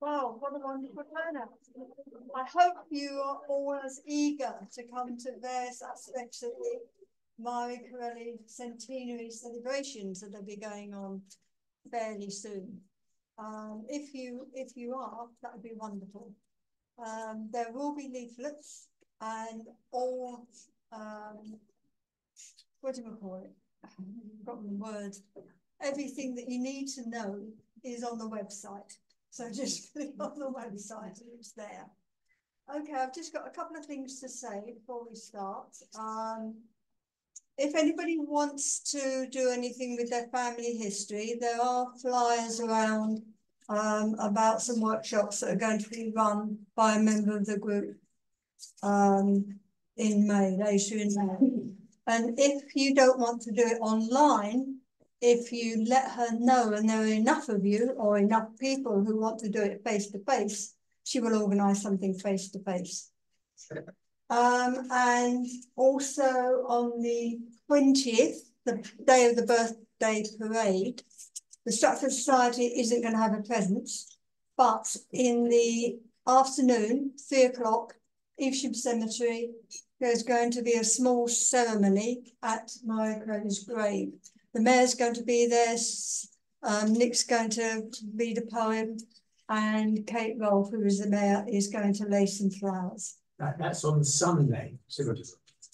Wow, what a wonderful turnout. I hope you are all as eager to come to various aspects of the Marie Corelli centenary celebrations that will be going on fairly soon. Um, if you if you are, that would be wonderful. Um, there will be leaflets and all um, what do we call it? Forgotten word. Everything that you need to know is on the website. So just click on the website and it's there. Okay, I've just got a couple of things to say before we start. Um, if anybody wants to do anything with their family history, there are flyers around um, about some workshops that are going to be run by a member of the group um, in May, later in May. And if you don't want to do it online, if you let her know and there are enough of you or enough people who want to do it face to face, she will organise something face to face. Um, and also on the 20th, the day of the birthday parade, the Stratford Society isn't going to have a presence, but in the afternoon, three o'clock, Evesham Cemetery, there's going to be a small ceremony at Marie Corelli's grave. The mayor's going to be there, um, Nick's going to read a poem, and Kate Rolfe, who is the mayor, is going to lay some flowers. That, that's on Sunday,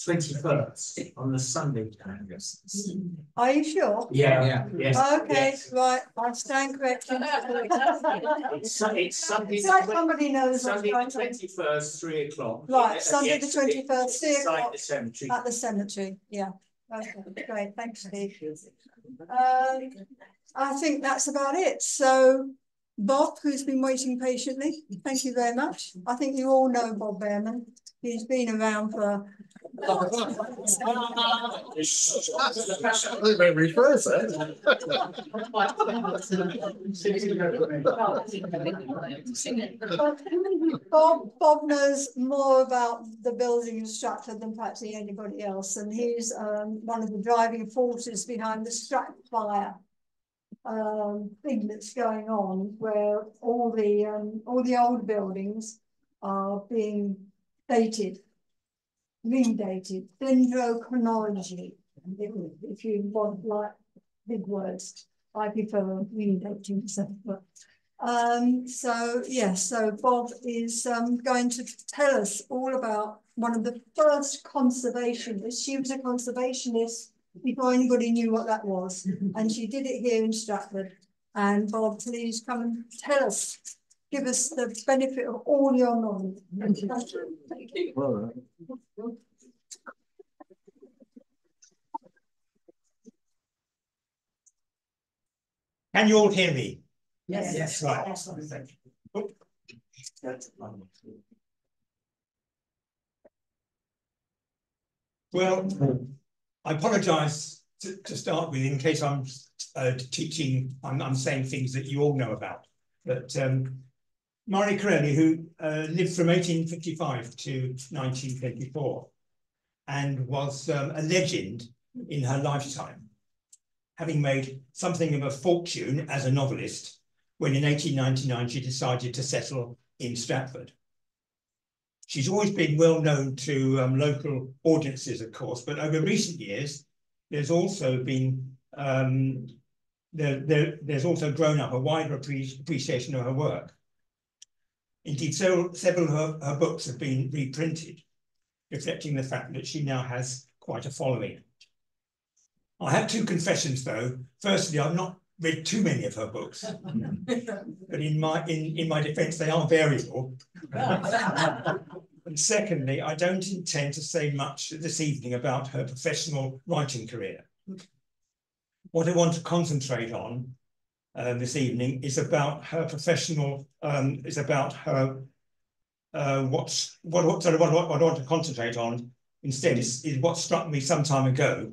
twenty-first, on the Sunday. Are you sure? Yeah, yeah, yes. Okay, yes. right, I stand corrected. It's, Su- it's Sunday, It's like somebody knows what's Sunday the on twenty-first, three o'clock. Right, At Sunday the 21st, three o'clock. the cemetery. at the cemetery, yeah. Okay, great, thanks, Steve. Um, I think that's about it. So Bob, who's been waiting patiently, thank you very much. I think you all know Bob Bearman. He's been around for Reverse it. Bob, Bob knows more about the building in Stratford than perhaps anybody else, and he's um, one of the driving forces behind the Strat fire um, thing that's going on, where all the um, all the old buildings are being dated, redated, dendrochronology. If, you want like big words, I prefer redating stuff, but um, so yes, so Bob is um, going to tell us all about one of the first conservationists. She was a conservationist before anybody knew what that was, and she did it here in Stratford. And Bob, please come and tell us, give us the benefit of all your knowledge. Thank you. Can you all hear me? Yes. Yes, right. Yes. Well, I apologise to, to start with in case I'm uh, teaching, I'm, I'm saying things that you all know about. But um, Marie Corelli, who uh, lived from 1855 to 1924 and was um, a legend in her lifetime, having made something of a fortune as a novelist when in 1899 she decided to settle in Stratford. She's always been well known to um, local audiences, of course, but over recent years, there's also been um, there, there, there's also grown up a wider appre appreciation of her work. Indeed, several, several of her, her books have been reprinted, reflecting the fact that she now has quite a following. I have two confessions, though. Firstly, I've not read too many of her books, but in my in, in my defence, they are variable. and secondly, I don't intend to say much this evening about her professional writing career. What I want to concentrate on uh, this evening is about her professional, um, is about her, uh, what's, what, sorry, what, what, I want to concentrate on instead is, is what struck me some time ago,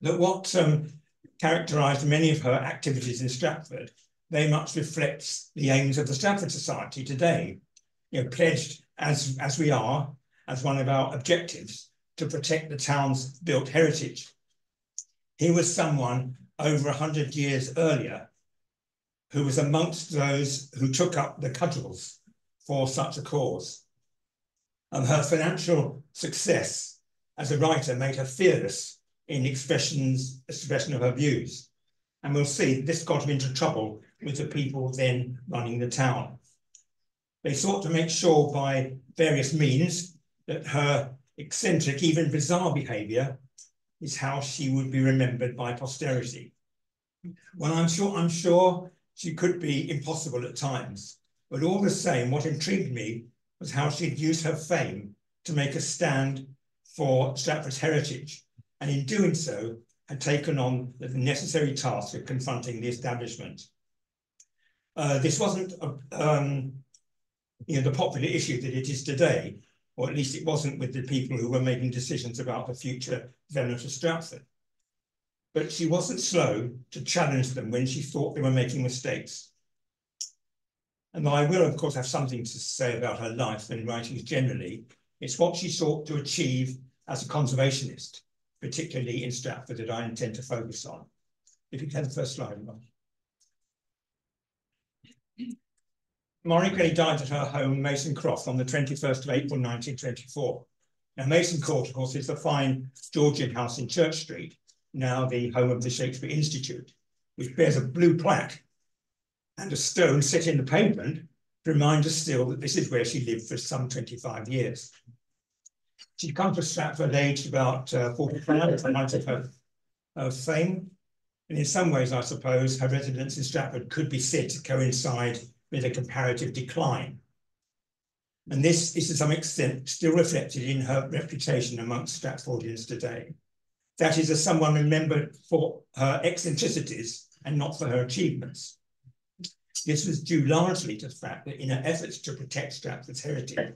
that what um, characterised many of her activities in Stratford very much reflects the aims of the Stratford Society today, you know, pledged as, as we are, as one of our objectives, to protect the town's built heritage. He was someone over a hundred years earlier who was amongst those who took up the cudgels for such a cause. And her financial success as a writer made her fearless in expressions, expression of her views. And we'll see this got him into trouble with the people then running the town. They sought to make sure by various means that her eccentric, even bizarre behavior is how she would be remembered by posterity. Well, I'm sure, I'm sure she could be impossible at times, but all the same, what intrigued me was how she'd used her fame to make a stand for Stratford's heritage, and in doing so, had taken on the necessary task of confronting the establishment. Uh, this wasn't a, um, you know, the popular issue that it is today, or at least it wasn't with the people who were making decisions about the future of Stratford. But she wasn't slow to challenge them when she thought they were making mistakes. And I will, of course, have something to say about her life and writings generally. It's what she sought to achieve as a conservationist, particularly in Stratford, that I intend to focus on. If you can the first slide, Mark. Marie Corelli died at her home, Mason Croft, on the 21st of April, 1924. Now, Mason Croft, of course, is the fine Georgian house in Church Street, now the home of the Shakespeare Institute, which bears a blue plaque and a stone set in the pavement to remind us still that this is where she lived for some 25 years. She comes to Stratford aged about uh, 45 at the height of her, her fame. And in some ways, I suppose, her residence in Stratford could be said to coincide with a comparative decline. And this is to some extent still reflected in her reputation amongst Stratfordians today. That is, as someone remembered for her eccentricities and not for her achievements. This was due largely to the fact that in her efforts to protect Stratford's heritage,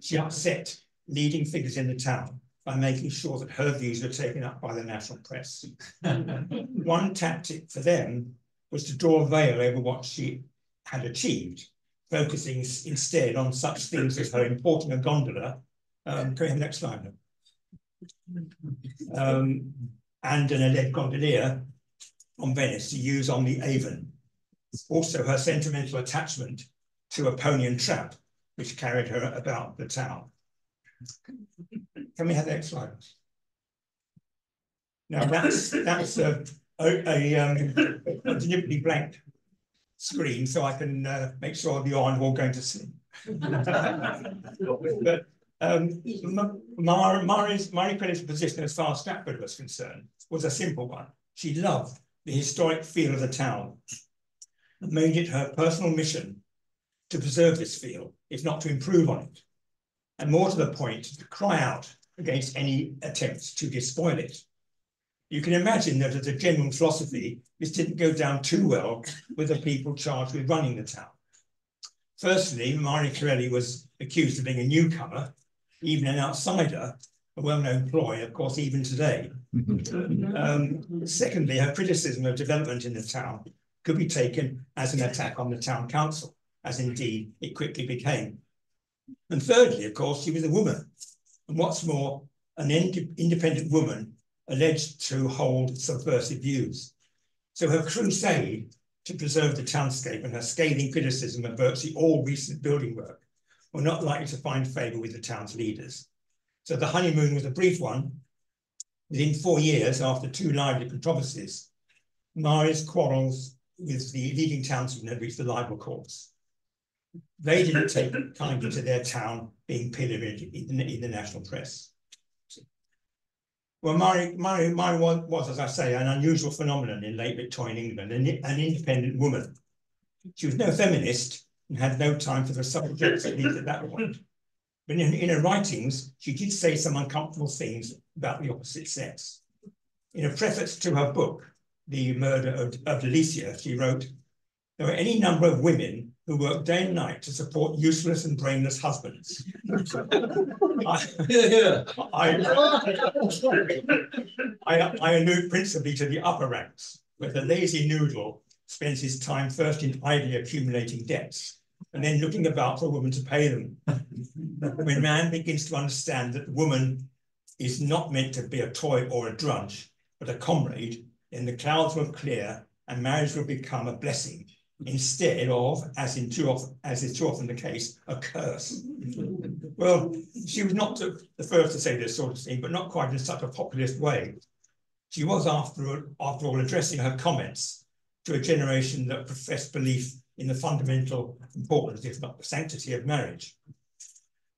she upset leading figures in the town by making sure that her views were taken up by the national press. One tactic for them was to draw a veil over what she had achieved, focusing instead on such things as her importing a gondola. Um, have the next slide? Um, and an alleged gondolier from Venice to use on the Avon. Also, her sentimental attachment to a pony and trap, which carried her about the town. Can we have the next slide? Now that's that's a, a, a, um, blank screen so I can uh, make sure you aren't all going to sleep. but um, Mar Mari's, Marie Corelli's position as far as Stratford was concerned was a simple one. She loved the historic feel of the town and made it her personal mission to preserve this feel, if not to improve on it. And more to the point, to cry out against any attempts to despoil it. You can imagine that as a general philosophy, this didn't go down too well with the people charged with running the town. Firstly, Marie Corelli was accused of being a newcomer, even an outsider, a well-known ploy, of course, even today. um, secondly, her criticism of development in the town could be taken as an attack on the town council, as indeed it quickly became. And thirdly, of course, she was a woman. And what's more, an ind independent woman alleged to hold subversive views. So her crusade to preserve the townscape and her scathing criticism of virtually all recent building work were not likely to find favour with the town's leaders. So the honeymoon was a brief one. Within four years, after two lively controversies, Marie's quarrels with the leading townsmen had reached the libel courts. They didn't take kindly to their town being pilloried in, in the national press. Well, Mary, Mary, Mary was, was, as I say, an unusual phenomenon in late Victorian England, an, an independent woman. She was no feminist and had no time for the subjects, at least at that point. But in, in her writings, she did say some uncomfortable things about the opposite sex. In a preface to her book, The Murder of, of Delicia, she wrote, there are any number of women who work day and night to support useless and brainless husbands. I, yeah, I, I, I allude principally to the upper ranks, where the lazy noodle spends his time first in idly accumulating debts and then looking about for a woman to pay them. when man begins to understand that woman is not meant to be a toy or a drudge, but a comrade, then the clouds will clear and marriage will become a blessing instead of, as in too often, as is too often the case, a curse. well, she was not the first to say this sort of thing, but not quite in such a populist way. She was, after, after all, addressing her comments to a generation that professed belief in the fundamental importance, if not the sanctity of marriage.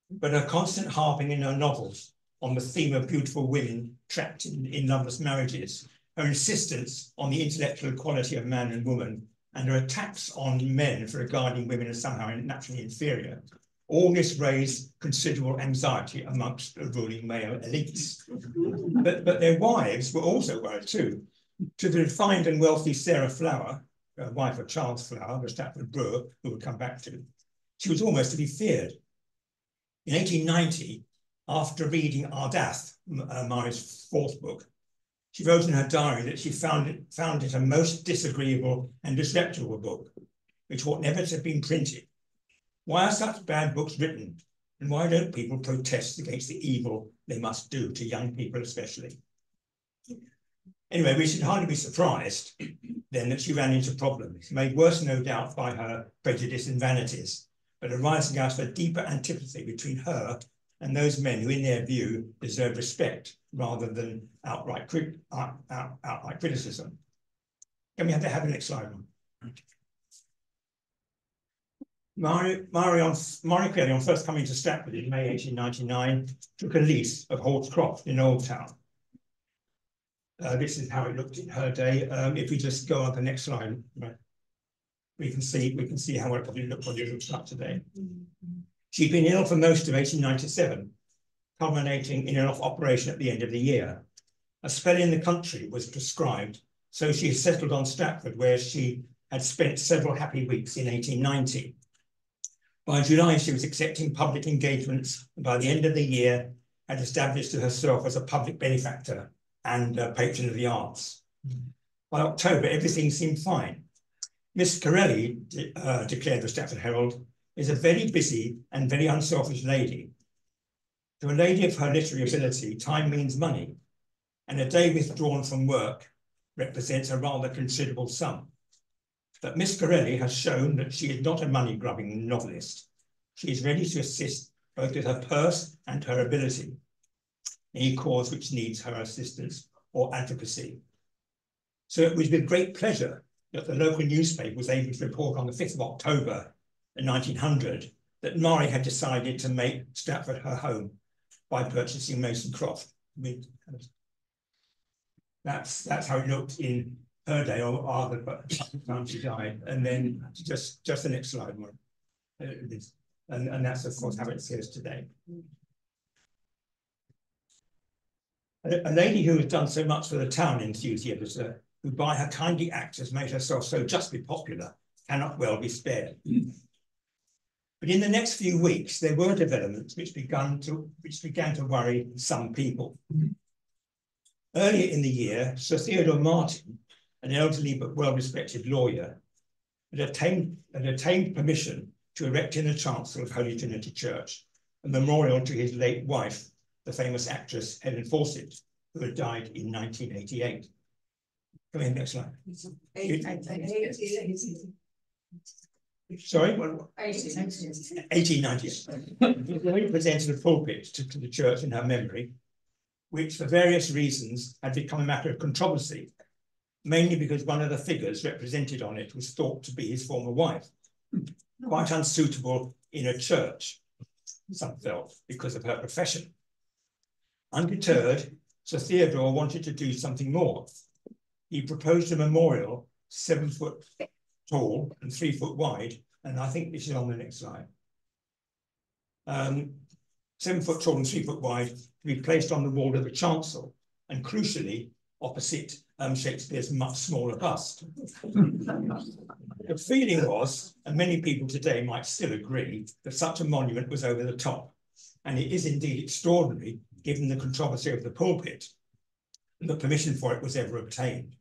But her constant harping in her novels on the theme of beautiful women trapped in, in loveless marriages, her insistence on the intellectual equality of man and woman, and her attacks on men for regarding women as somehow naturally inferior, all this raised considerable anxiety amongst the ruling male elites. But, but their wives were also worried too. To the refined and wealthy Sarah Flower, wife of Charles Flower, the Stratford brewer, who we'll come back to, she was almost to be feared. In 1890, after reading Ardath, uh, fourth book, she wrote in her diary that she found it, found it a most disagreeable and disreputable book, which ought never to have been printed. Why are such bad books written? And why don't people protest against the evil they must do to young people especially? Anyway, we should hardly be surprised then that she ran into problems, made worse no doubt by her prejudice and vanities, but arising out of a deeper antipathy between her and those men who, in their view, deserve respect rather than outright, crit out, out, outright criticism. Can we have have the next slide on? Marie, Marion, Marie Corelli, on first coming to Stratford in May 1899, took a lease of Hall's Croft in Old Town. Uh, this is how it looked in her day. Um, if we just go on the next line, right, we can see we can see how it probably looked, probably looks like today. She'd been ill for most of 1897, culminating in an off operation at the end of the year. A spell in the country was prescribed, so she settled on Stratford, where she had spent several happy weeks in 1890. By July, she was accepting public engagements, and by the end of the year, had established herself as a public benefactor and a patron of the arts. By October, everything seemed fine. Miss Corelli, uh, declared the Stratford Herald, is a very busy and very unselfish lady. To a lady of her literary ability, time means money, and a day withdrawn from work represents a rather considerable sum. But Miss Corelli has shown that she is not a money-grubbing novelist. She is ready to assist both with her purse and her ability, any cause which needs her assistance or advocacy. So it was with great pleasure that the local newspaper was able to report on the 5th of October in 1900 that Marie had decided to make Stratford her home by purchasing Mason Croft. That's, that's how it looked in her day or the time she died. And then just just the next slide. And, and that's of course how it says today. A, lady who has done so much for the town enthusiast, uh, who by her kindly acts has made herself so justly popular, cannot well be spared. But in the next few weeks, there were developments which began to which began to worry some people. Earlier in the year, Sir Theodore Martin an elderly but well-respected lawyer, had attained, had attained permission to erect in the chancel of Holy Trinity Church a memorial to his late wife, the famous actress Helen Faucit, who had died in 1988. Come in, next slide. Sorry? 1898. We presented a pulpit to, to the church in her memory, which for various reasons had become a matter of controversy mainly because one of the figures represented on it was thought to be his former wife. Quite unsuitable in a church, some felt, because of her profession. Undeterred, Sir Theodore wanted to do something more. He proposed a memorial seven foot tall and three foot wide, and I think this is on the next slide. Um, seven foot tall and three foot wide to be placed on the wall of the chancel, and crucially, opposite um, Shakespeare's much smaller bust. the feeling was, and many people today might still agree, that such a monument was over the top. And it is indeed extraordinary, given the controversy of the pulpit, that permission for it was ever obtained.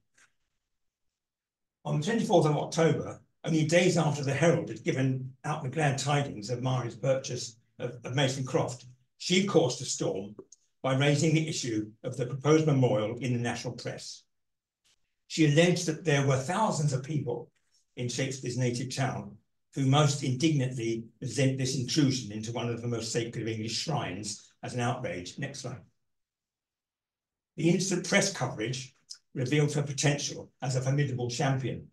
On the 24th of October, only days after the Herald had given out the glad tidings of Marie's purchase of, of Mason Croft, she caused a storm by raising the issue of the proposed memorial in the national press. She alleged that there were thousands of people in Shakespeare's native town who most indignantly resent this intrusion into one of the most sacred of English shrines as an outrage. Next slide. The instant press coverage revealed her potential as a formidable champion.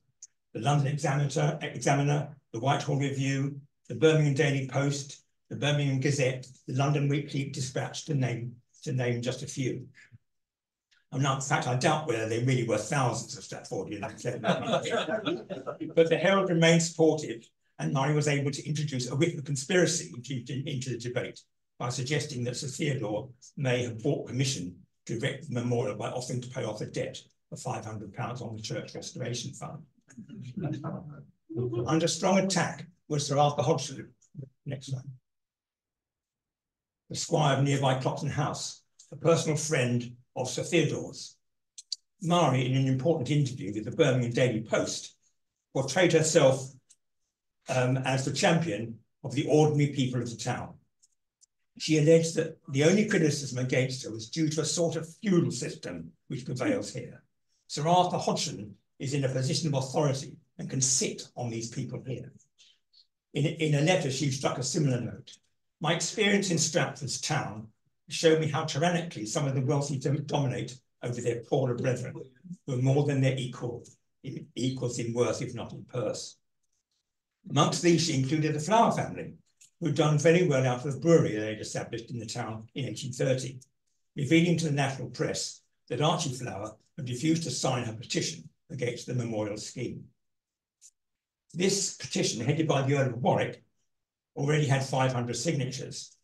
The London Examiner, Examiner, the Whitehall Review, the Birmingham Daily Post, the Birmingham Gazette, the London Weekly Dispatch, to name, to name just a few. And now, in fact, I doubt whether there really were thousands of Stratfordians. but the Herald remained supportive, and Murray was able to introduce a whiff of conspiracy into, into the debate by suggesting that Sir Theodore may have bought permission to erect the memorial by offering to pay off a debt of £500 on the Church Restoration Fund. Under strong attack was Sir Arthur Hodgson. Next slide. The squire of nearby Clopton House, a personal friend of Sir Theodore's. Mari, in an important interview with the Birmingham Daily Post, portrayed herself um, as the champion of the ordinary people of the town. She alleged that the only criticism against her was due to a sort of feudal system which prevails here. Sir Arthur Hodgson is in a position of authority and can sit on these people here. In, in a letter, she struck a similar note. My experience in Stratford's town showed me how tyrannically some of the wealthy dominate over their poorer brethren, who are more than their equal, equals in worth, if not in purse. Amongst these, she included the Flower family, who'd done very well out of the brewery they'd established in the town in 1830, revealing to the national press that Archie Flower had refused to sign her petition against the memorial scheme. This petition, headed by the Earl of Warwick, already had 500 signatures.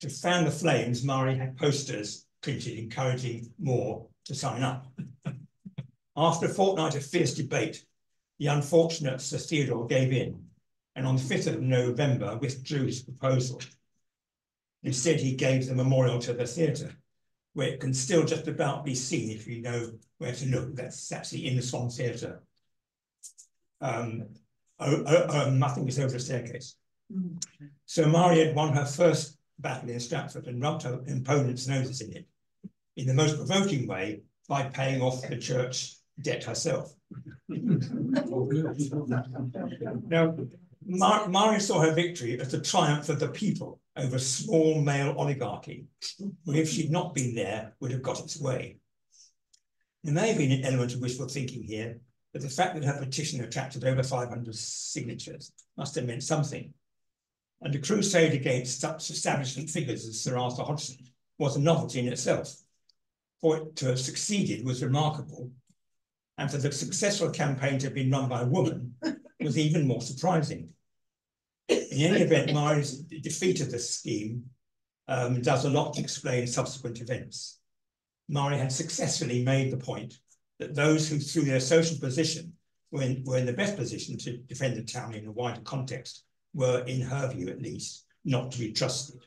To fan the flames, Murray had posters printed encouraging more to sign up. After a fortnight of fierce debate, the unfortunate Sir Theodore gave in, and on the 5th of November withdrew his proposal. Instead, he gave the memorial to the theatre, where it can still just about be seen if you know where to look. That's actually in the Swan Theatre. Um, oh, oh, um, I think it's over the staircase. Mm. So Mari had won her first battle in Stratford and rubbed her opponent's noses in it in the most provoking way by paying off the church debt herself. now, Mar Mari saw her victory as the triumph of the people over small male oligarchy, who, if she'd not been there, would have got its way. There may have been an element of wishful thinking here, but the fact that her petition attracted over 500 signatures must have meant something. And a crusade against such establishment figures as Sir Arthur Hodgson was a novelty in itself. For it to have succeeded was remarkable, and for the successful campaign to have been run by a woman was even more surprising. In any event, Mari's defeat of the scheme um, does a lot to explain subsequent events. Mari had successfully made the point that those who, through their social position, were in, were in the best position to defend the town in a wider context, were, in her view at least, not to be trusted.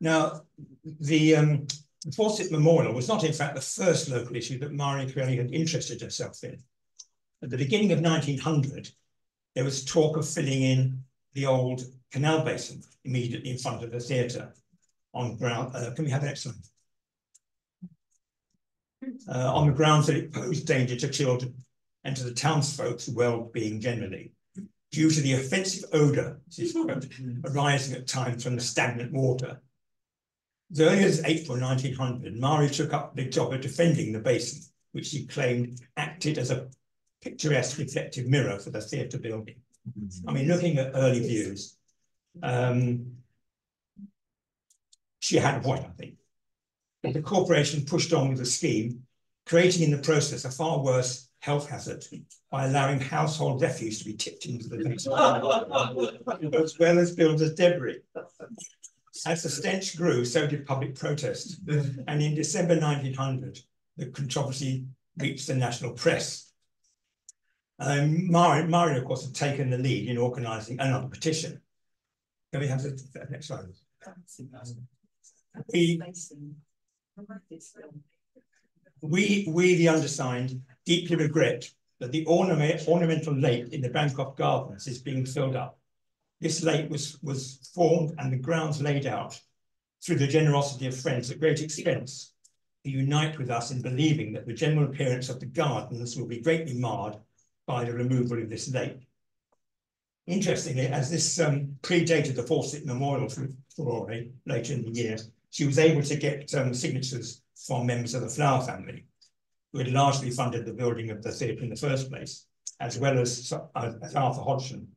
Now, the um, Faucit Memorial was not, in fact, the first local issue that Marie Corelli had interested herself in. At the beginning of 1900, there was talk of filling in the old canal basin immediately in front of the theatre on ground. Uh, can we have the next? Uh, on the grounds that it posed danger to children and to the townsfolk's well-being generally, due to the offensive odour, arising at times from the stagnant water. As early as April 1900, Mari took up the job of defending the basin, which she claimed acted as a picturesque reflective mirror for the theatre building. I mean, looking at early views, um, she had a point, I think. But the corporation pushed on with the scheme, creating in the process a far worse health hazard by allowing household refuse to be tipped into the basement, as well as builders' debris. As the stench grew, so did public protest. And in December 1900, the controversy reached the national press um, Marion, of course, had taken the lead in organising another petition. Can we have the next slide? We, we, we, the undersigned, deeply regret that the ornament, ornamental lake in the Bancroft Gardens is being filled up. This lake was, was formed and the grounds laid out through the generosity of friends at great expense, to unite with us in believing that the general appearance of the gardens will be greatly marred by the removal of this lake. Interestingly, as this um, predated the Faucit Memorial Furore later in the year, she was able to get um, signatures from members of the Flower family, who had largely funded the building of the theatre in the first place, as well as, uh, as Arthur Hodgson,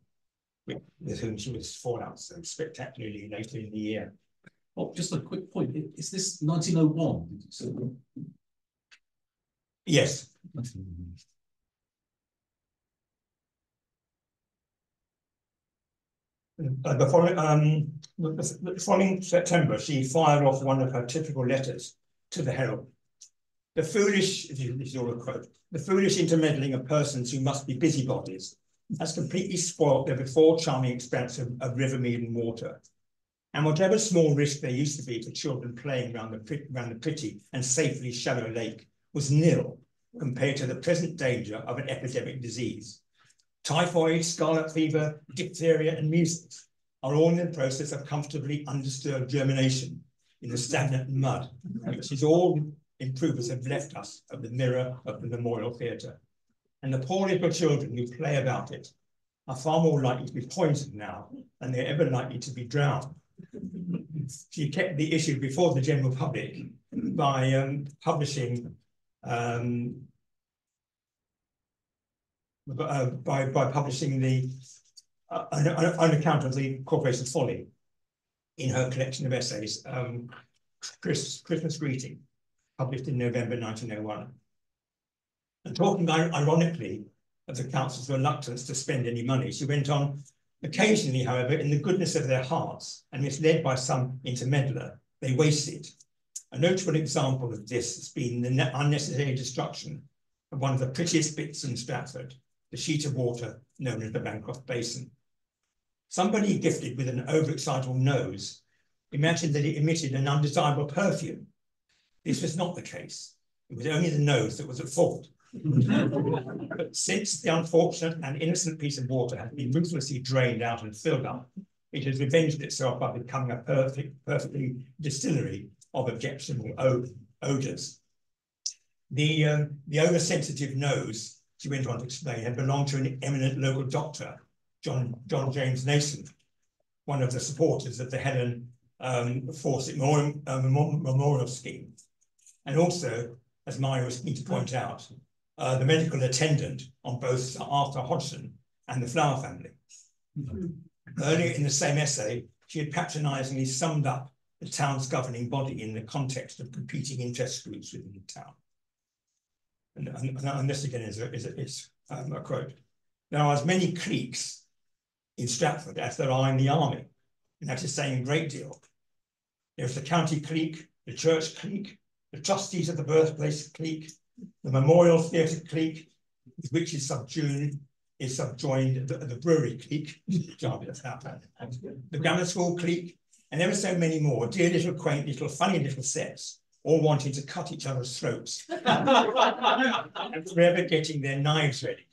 with, with, whom she was fallen out so spectacularly later in the year. Oh, just a quick point. Is this 1901? Yes. Uh, the, following, um, the, the following September, she fired off one of her typical letters to the Herald. The foolish, this is your quote, the foolish intermeddling of persons who must be busybodies has completely spoilt the before charming expanse of, of Rivermead and water. And whatever small risk there used to be for children playing around the, around the pretty and safely shallow lake was nil compared to the present danger of an epidemic disease. Typhoid, scarlet fever, diphtheria, and measles are all in the process of comfortably undisturbed germination in the stagnant mud, which is all improvers have left us of the mirror of the Memorial Theatre. And the poor little children who play about it are far more likely to be poisoned now than they're ever likely to be drowned. She kept the issue before the general public by um, publishing um, uh, by, by publishing the uh, an, an, account of the corporation's folly in her collection of essays, um, Chris, Christmas Greeting, published in November 1901. And talking ironically of the council's reluctance to spend any money, she went on, occasionally, however, in the goodness of their hearts and misled by some intermeddler, they wasted. A notable example of this has been the unnecessary destruction of one of the prettiest bits in Stratford, the sheet of water known as the Bancroft Basin. Somebody gifted with an overexcitable nose imagined that it emitted an undesirable perfume this was not the case. It was only the nose that was at fault. but since the unfortunate and innocent piece of water has been ruthlessly drained out and filled up, it has revenged itself by becoming a perfect, perfectly distillery of objectionable odors. The, um, the oversensitive nose, she went on to explain, had belonged to an eminent local doctor, John, John James Nason, one of the supporters of the Helen um, Faucit Memorial, uh, Memorial Scheme. And also, as Maya was keen to point out, uh, the medical attendant on both Arthur Hodgson and the Flower family. Mm -hmm. Earlier in the same essay, she had patronizingly summed up the town's governing body in the context of competing interest groups within the town. And, and, and this again is a, is a, is, um, a quote. There are as many cliques in Stratford as there are in the army, and that is saying a great deal. There's the county clique, the church clique, the trustees of the birthplace clique, the memorial theatre clique, which is subjoined, is subjoined the, the brewery clique, the grammar school clique, and ever so many more, dear little quaint little funny little sets, all wanting to cut each other's throats and forever getting their knives ready.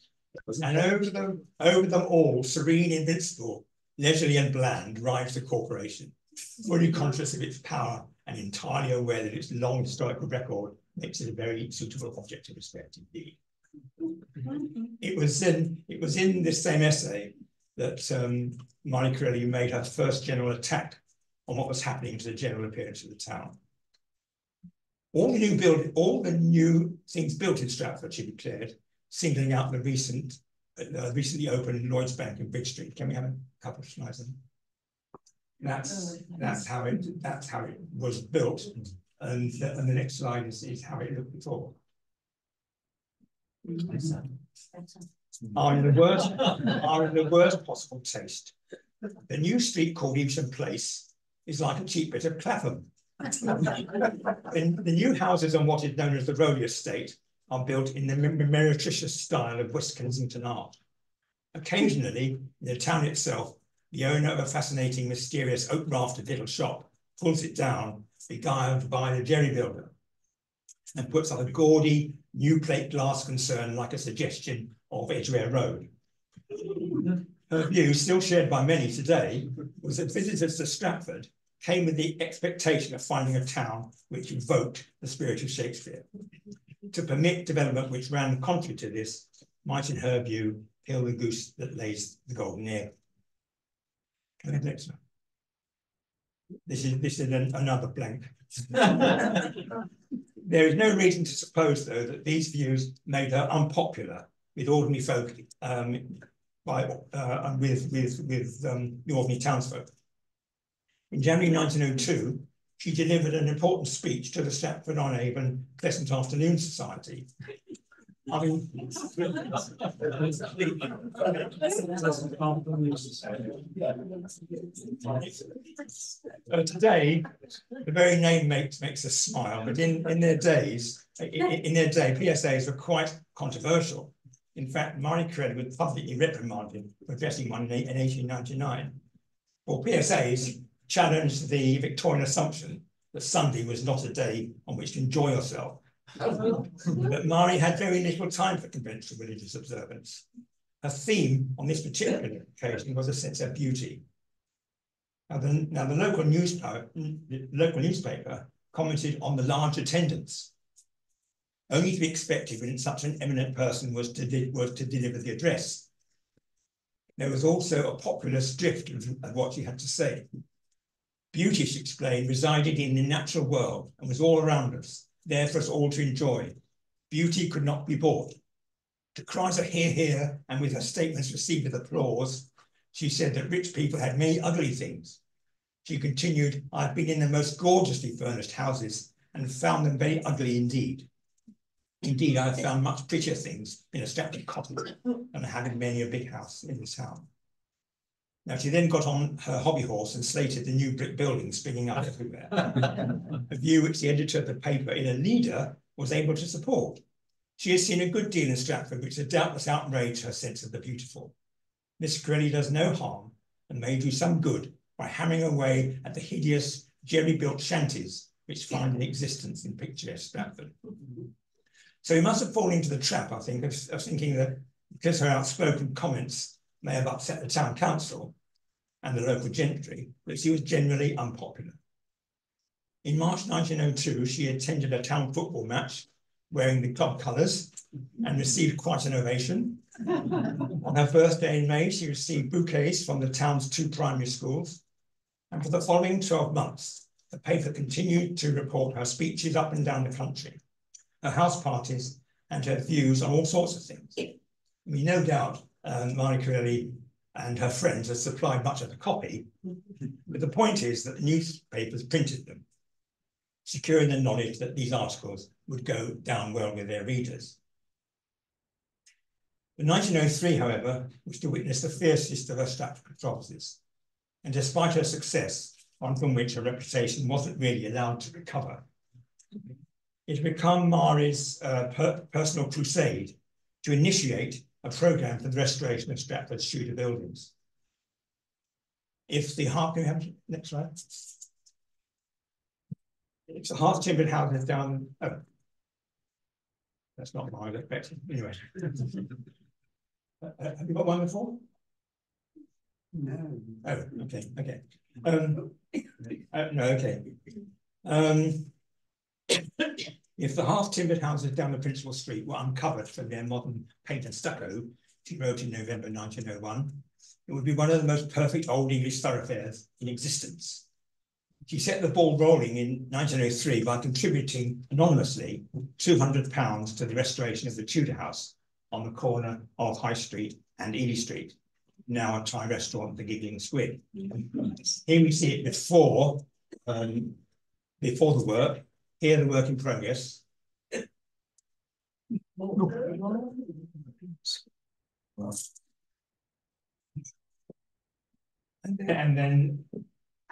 And over them, over them all, serene, invincible, leisurely and bland, rides the corporation, fully conscious of its power and entirely aware that its long historical record makes it a very suitable object of respect indeed. It was in it was in this same essay that um, Marie Corelli made her first general attack on what was happening to the general appearance of the town. All the new build, all the new things built in Stratford, she declared, singling out the recent, uh, recently opened Lloyd's Bank in Bridge Street. Can we have a couple of slides? Then? That's oh, that's how it that's how it was built, and the, and the next slide is, is how it looked before. Are in the worst are in the worst possible taste. The new street called Evesham Place is like a cheap bit of Clapham. The, the new houses on what is known as the Rowley Estate are built in the meretricious style of West Kensington art. Occasionally, in the town itself, the owner of a fascinating, mysterious oak raftered little shop pulls it down, beguiled by the jerry builder, and puts up a gaudy, new plate glass concern like a suggestion of Edgware Road. Her view, still shared by many today, was that visitors to Stratford came with the expectation of finding a town which evoked the spirit of Shakespeare. To permit development which ran contrary to this might, in her view, kill the goose that lays the golden egg. Can I next one? This is this is an, another blank. there is no reason to suppose, though, that these views made her unpopular with ordinary folk um, by uh, with with with um, the ordinary townsfolk. In January 1902, she delivered an important speech to the Stratford-on-Avon Pleasant Afternoon Society. I mean, uh, today, the very name makes makes us smile, but in, in their days, in, their day, PSAs were quite controversial. In fact, Marie Corelli was publicly reprimanded for addressing one in 1899. Well, PSAs challenged the Victorian assumption that Sunday was not a day on which to enjoy yourself. but Marie had very little time for conventional religious observance. Her theme on this particular occasion was a sense of beauty. Now the, now the local newspaper, the local newspaper commented on the large attendance, only to be expected when such an eminent person was to, was to deliver the address. There was also a populist drift of, of what she had to say. Beauty, she explained, resided in the natural world and was all around us, there for us all to enjoy. Beauty could not be bought. To cries of hear, hear, and with her statements received with applause, she said that rich people had many ugly things. She continued, I've been in the most gorgeously furnished houses and found them very ugly indeed. Indeed, I have found much prettier things in a Stratford cottage than I have in many a big house in this town. Now, she then got on her hobby horse and slated the new brick buildings springing up everywhere, a view which the editor of the paper in a leader was able to support. She has seen a good deal in Stratford, which has doubtless outraged her sense of the beautiful. Miss Corelli does no harm and may do some good by hammering away at the hideous jerry-built shanties which find an existence in picturesque Stratford. So he must have fallen into the trap, I think, of, of thinking that because her outspoken comments may have upset the town council, and the local gentry, but she was generally unpopular. In March 1902, she attended a town football match wearing the club colours and received quite an ovation. On her birthday in May, she received bouquets from the town's two primary schools. And for the following 12 months, the paper continued to report her speeches up and down the country, her house parties, and her views on all sorts of things. We no doubt um, Marie Corelli and her friends had supplied much of the copy. But the point is that the newspapers printed them, securing the knowledge that these articles would go down well with their readers. In 1903, however, was to witness the fiercest of her Stratford controversies. And despite her success, one from which her reputation wasn't really allowed to recover, it had become Marie's uh, per personal crusade to initiate a program for the restoration of Stratford's Tudor buildings. If the half, can we have next slide? If the half timbered houses down, oh, that's not my expected. Anyway, uh, have you got one before? No. Oh, okay, okay. Um, uh, no, okay. Um, if the half-timbered houses down the principal street were uncovered from their modern paint and stucco, she wrote in November 1901, it would be one of the most perfect old English thoroughfares in existence. She set the ball rolling in 1903 by contributing anonymously £200 to the restoration of the Tudor House on the corner of High Street and Ely Street, now a Thai restaurant, the Giggling Squid. Here we see it before, um, before the work, here the work in progress. And then,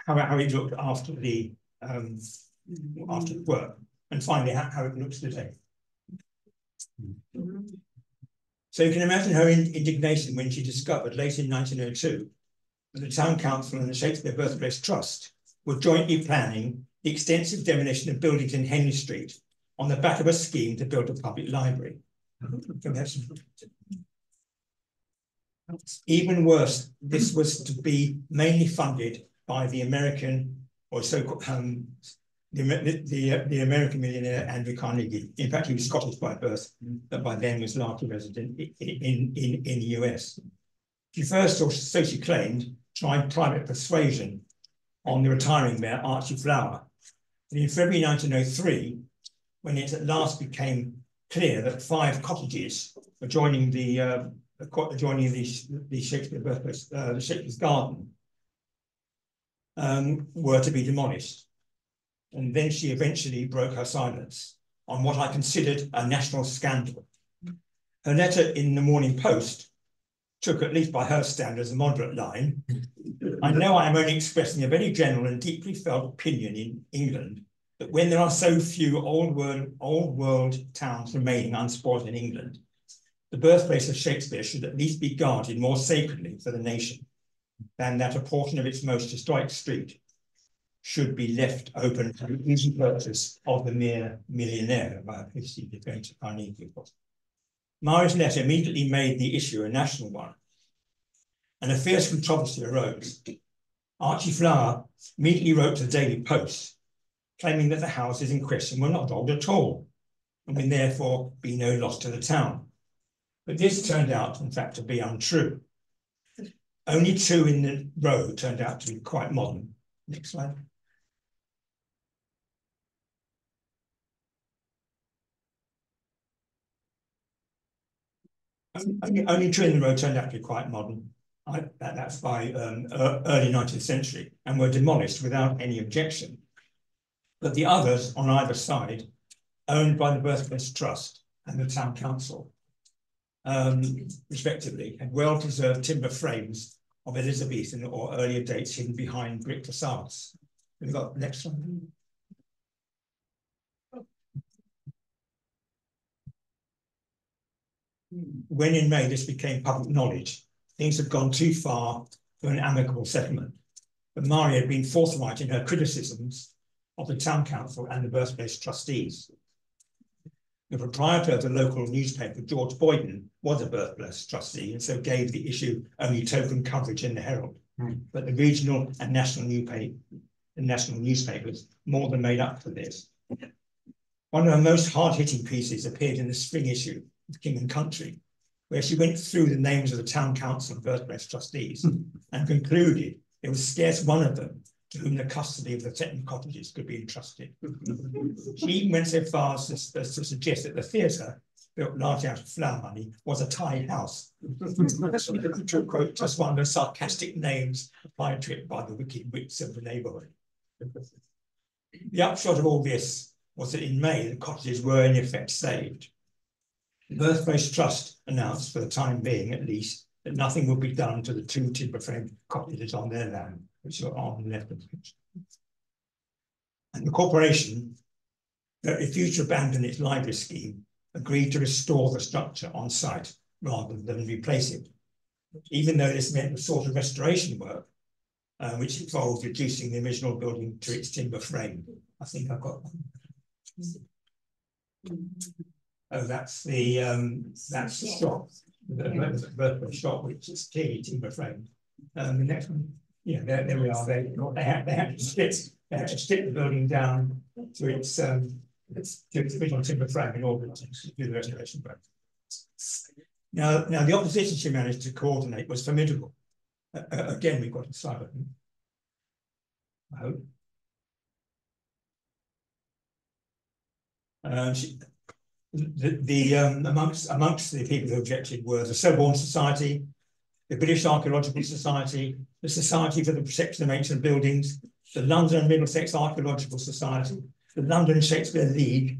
how, how it looked after the um, after the work, and finally how, how it looks today. So you can imagine her indignation when she discovered late in 1902 that the Town Council and the Shakespeare Birthplace Trust were jointly planning the extensive demolition of buildings in Henley Street on the back of a scheme to build a public library. Even worse, this was to be mainly funded by the American or so um, the, the, the American millionaire Andrew Carnegie. In fact, he was Scottish by birth, but by then was largely resident in, in, in, in the US. She first, or so she claimed, tried private persuasion on the retiring mayor, Archie Flower. In February 1903, when it at last became clear that five cottages adjoining the uh, adjoining the, the Shakespeare birthplace, uh, the Shakespeare's garden, um, were to be demolished. And then she eventually broke her silence on what I considered a national scandal. Her letter in the Morning Post took, at least by her standards, a moderate line. I know I am only expressing a very general and deeply felt opinion in England that when there are so few old world, old world towns remaining unspoiled in England, the birthplace of Shakespeare should at least be guarded more sacredly for the nation than that a portion of its most historic street should be left open to the easy purchase of the mere millionaire by a PC going to Marie's letter immediately made the issue a national one, and a fierce controversy arose. Archie Flower immediately wrote to the Daily Post, claiming that the houses in question were not old at all, and would therefore be no loss to the town. But this turned out, in fact, to be untrue. Only two in the row turned out to be quite modern. Next slide. Only, only two in the row turned out to be quite modern. I, that, that's by um, early 19th century and were demolished without any objection. But the others on either side, owned by the Birthplace Trust and the Town Council, um, respectively, had well-preserved timber frames of Elizabethan or earlier dates hidden behind brick facades. We've got next one. When in May this became public knowledge, things had gone too far for an amicable settlement. But Marie had been forthright in her criticisms of the town council and the birthplace trustees. The proprietor of the local newspaper, George Boyden, was a birthplace trustee and so gave the issue only token coverage in the Herald. Mm. But the regional and national newspaper, the national newspapers more than made up for this. One of her most hard-hitting pieces appeared in the spring issue of King and Country, where she went through the names of the town council and birthplace trustees hmm. and concluded there was scarce one of them to whom the custody of the Tetton cottages could be entrusted. she even went so far as to, as to suggest that the theatre, built largely out of flower money, was a tied house. to quote just one of the sarcastic names applied to it by the wicked wits of the neighbourhood. The upshot of all this was that in May, the cottages were in effect saved. The Birthplace Trust announced, for the time being at least, that nothing would be done to the two timber frame cottages on their land which are on the left of the. And the corporation, that refused to abandon its library scheme, agreed to restore the structure on site rather than replace it. Even though this meant the sort of restoration work, uh, which involved reducing the original building to its timber frame. I think I've got one. Oh, that's the um, that's the shop, the, the, the shop, which is clearly timber frame. Um, the next one. Yeah, there, there we are. They, they had they had to stick they had to split the building down to its um its to its original timber frame in order to do the restoration work. Now, now the opposition she managed to coordinate was formidable. Uh, again, we've got a slide. I hope. Um, she, the, the um, amongst amongst the people who objected were the Selborne Society, the British Archaeological Society, the Society for the Protection of Ancient Buildings, the London and Middlesex Archaeological Society, the London Shakespeare League,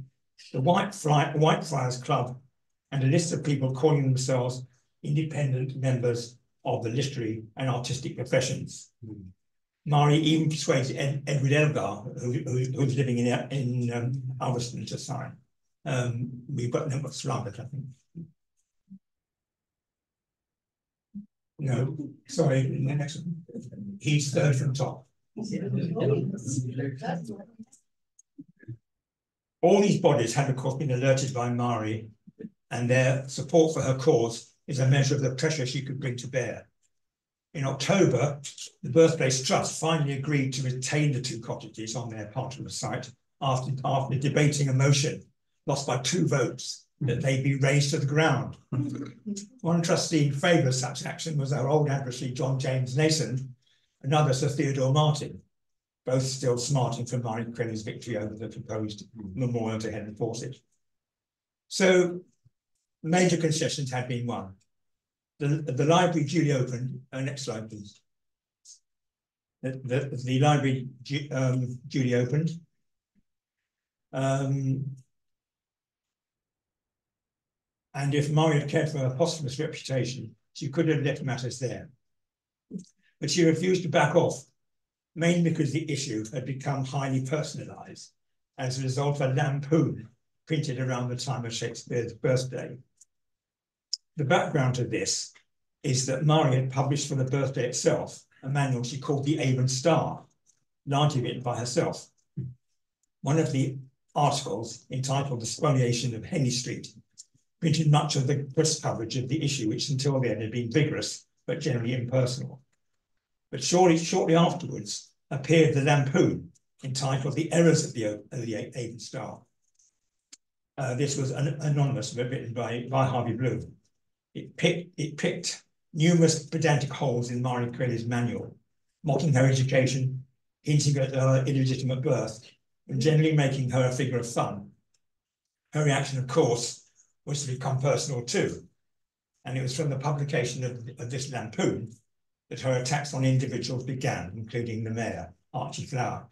the White, Fly, Whitefriars Club, and a list of people calling themselves independent members of the literary and artistic professions. Mm. Marie even persuaded Ed, Edward Elgar, who, who, who, was living in, in um, Ulverston, to sign. Um, we've got number of I think. No, sorry, the next one. He's third from top. All these bodies had, of course, been alerted by Marie, and their support for her cause is a measure of the pressure she could bring to bear. In October, the Birthplace Trust finally agreed to retain the two cottages on their part of the site after, after debating a motion lost by two votes that they be razed to the ground. One trustee in favour of such action was our old adversary John James Nason, another Sir Theodore Martin, both still smarting from Mary Corelli's victory over the proposed memorial to Helen Faucit. So major concessions had been won. The, the library duly opened. Uh, next slide, please. The, the, the library um, duly opened. Um, and if Mary had cared for her posthumous reputation, she could have left matters there. But she refused to back off, mainly because the issue had become highly personalised as a result of a lampoon printed around the time of Shakespeare's birthday. The background to this is that Mary had published for the birthday itself a manual she called the Avon Star, largely written by herself. One of the articles, entitled The Spoliation of Henley Street, printed much of the press coverage of the issue, which until then had been vigorous but generally impersonal. But shortly, shortly afterwards appeared the Lampoon, entitled The Errors of the, of the Star. Uh, this was an, anonymous, but written by, by Harvey Bloom. It picked, it picked numerous pedantic holes in Marie Corelli's manual, mocking her education, hinting at her illegitimate birth, and generally making her a figure of fun. Her reaction, of course, was to become personal too. And it was from the publication of, of this lampoon that her attacks on individuals began, including the mayor, Archie Flower.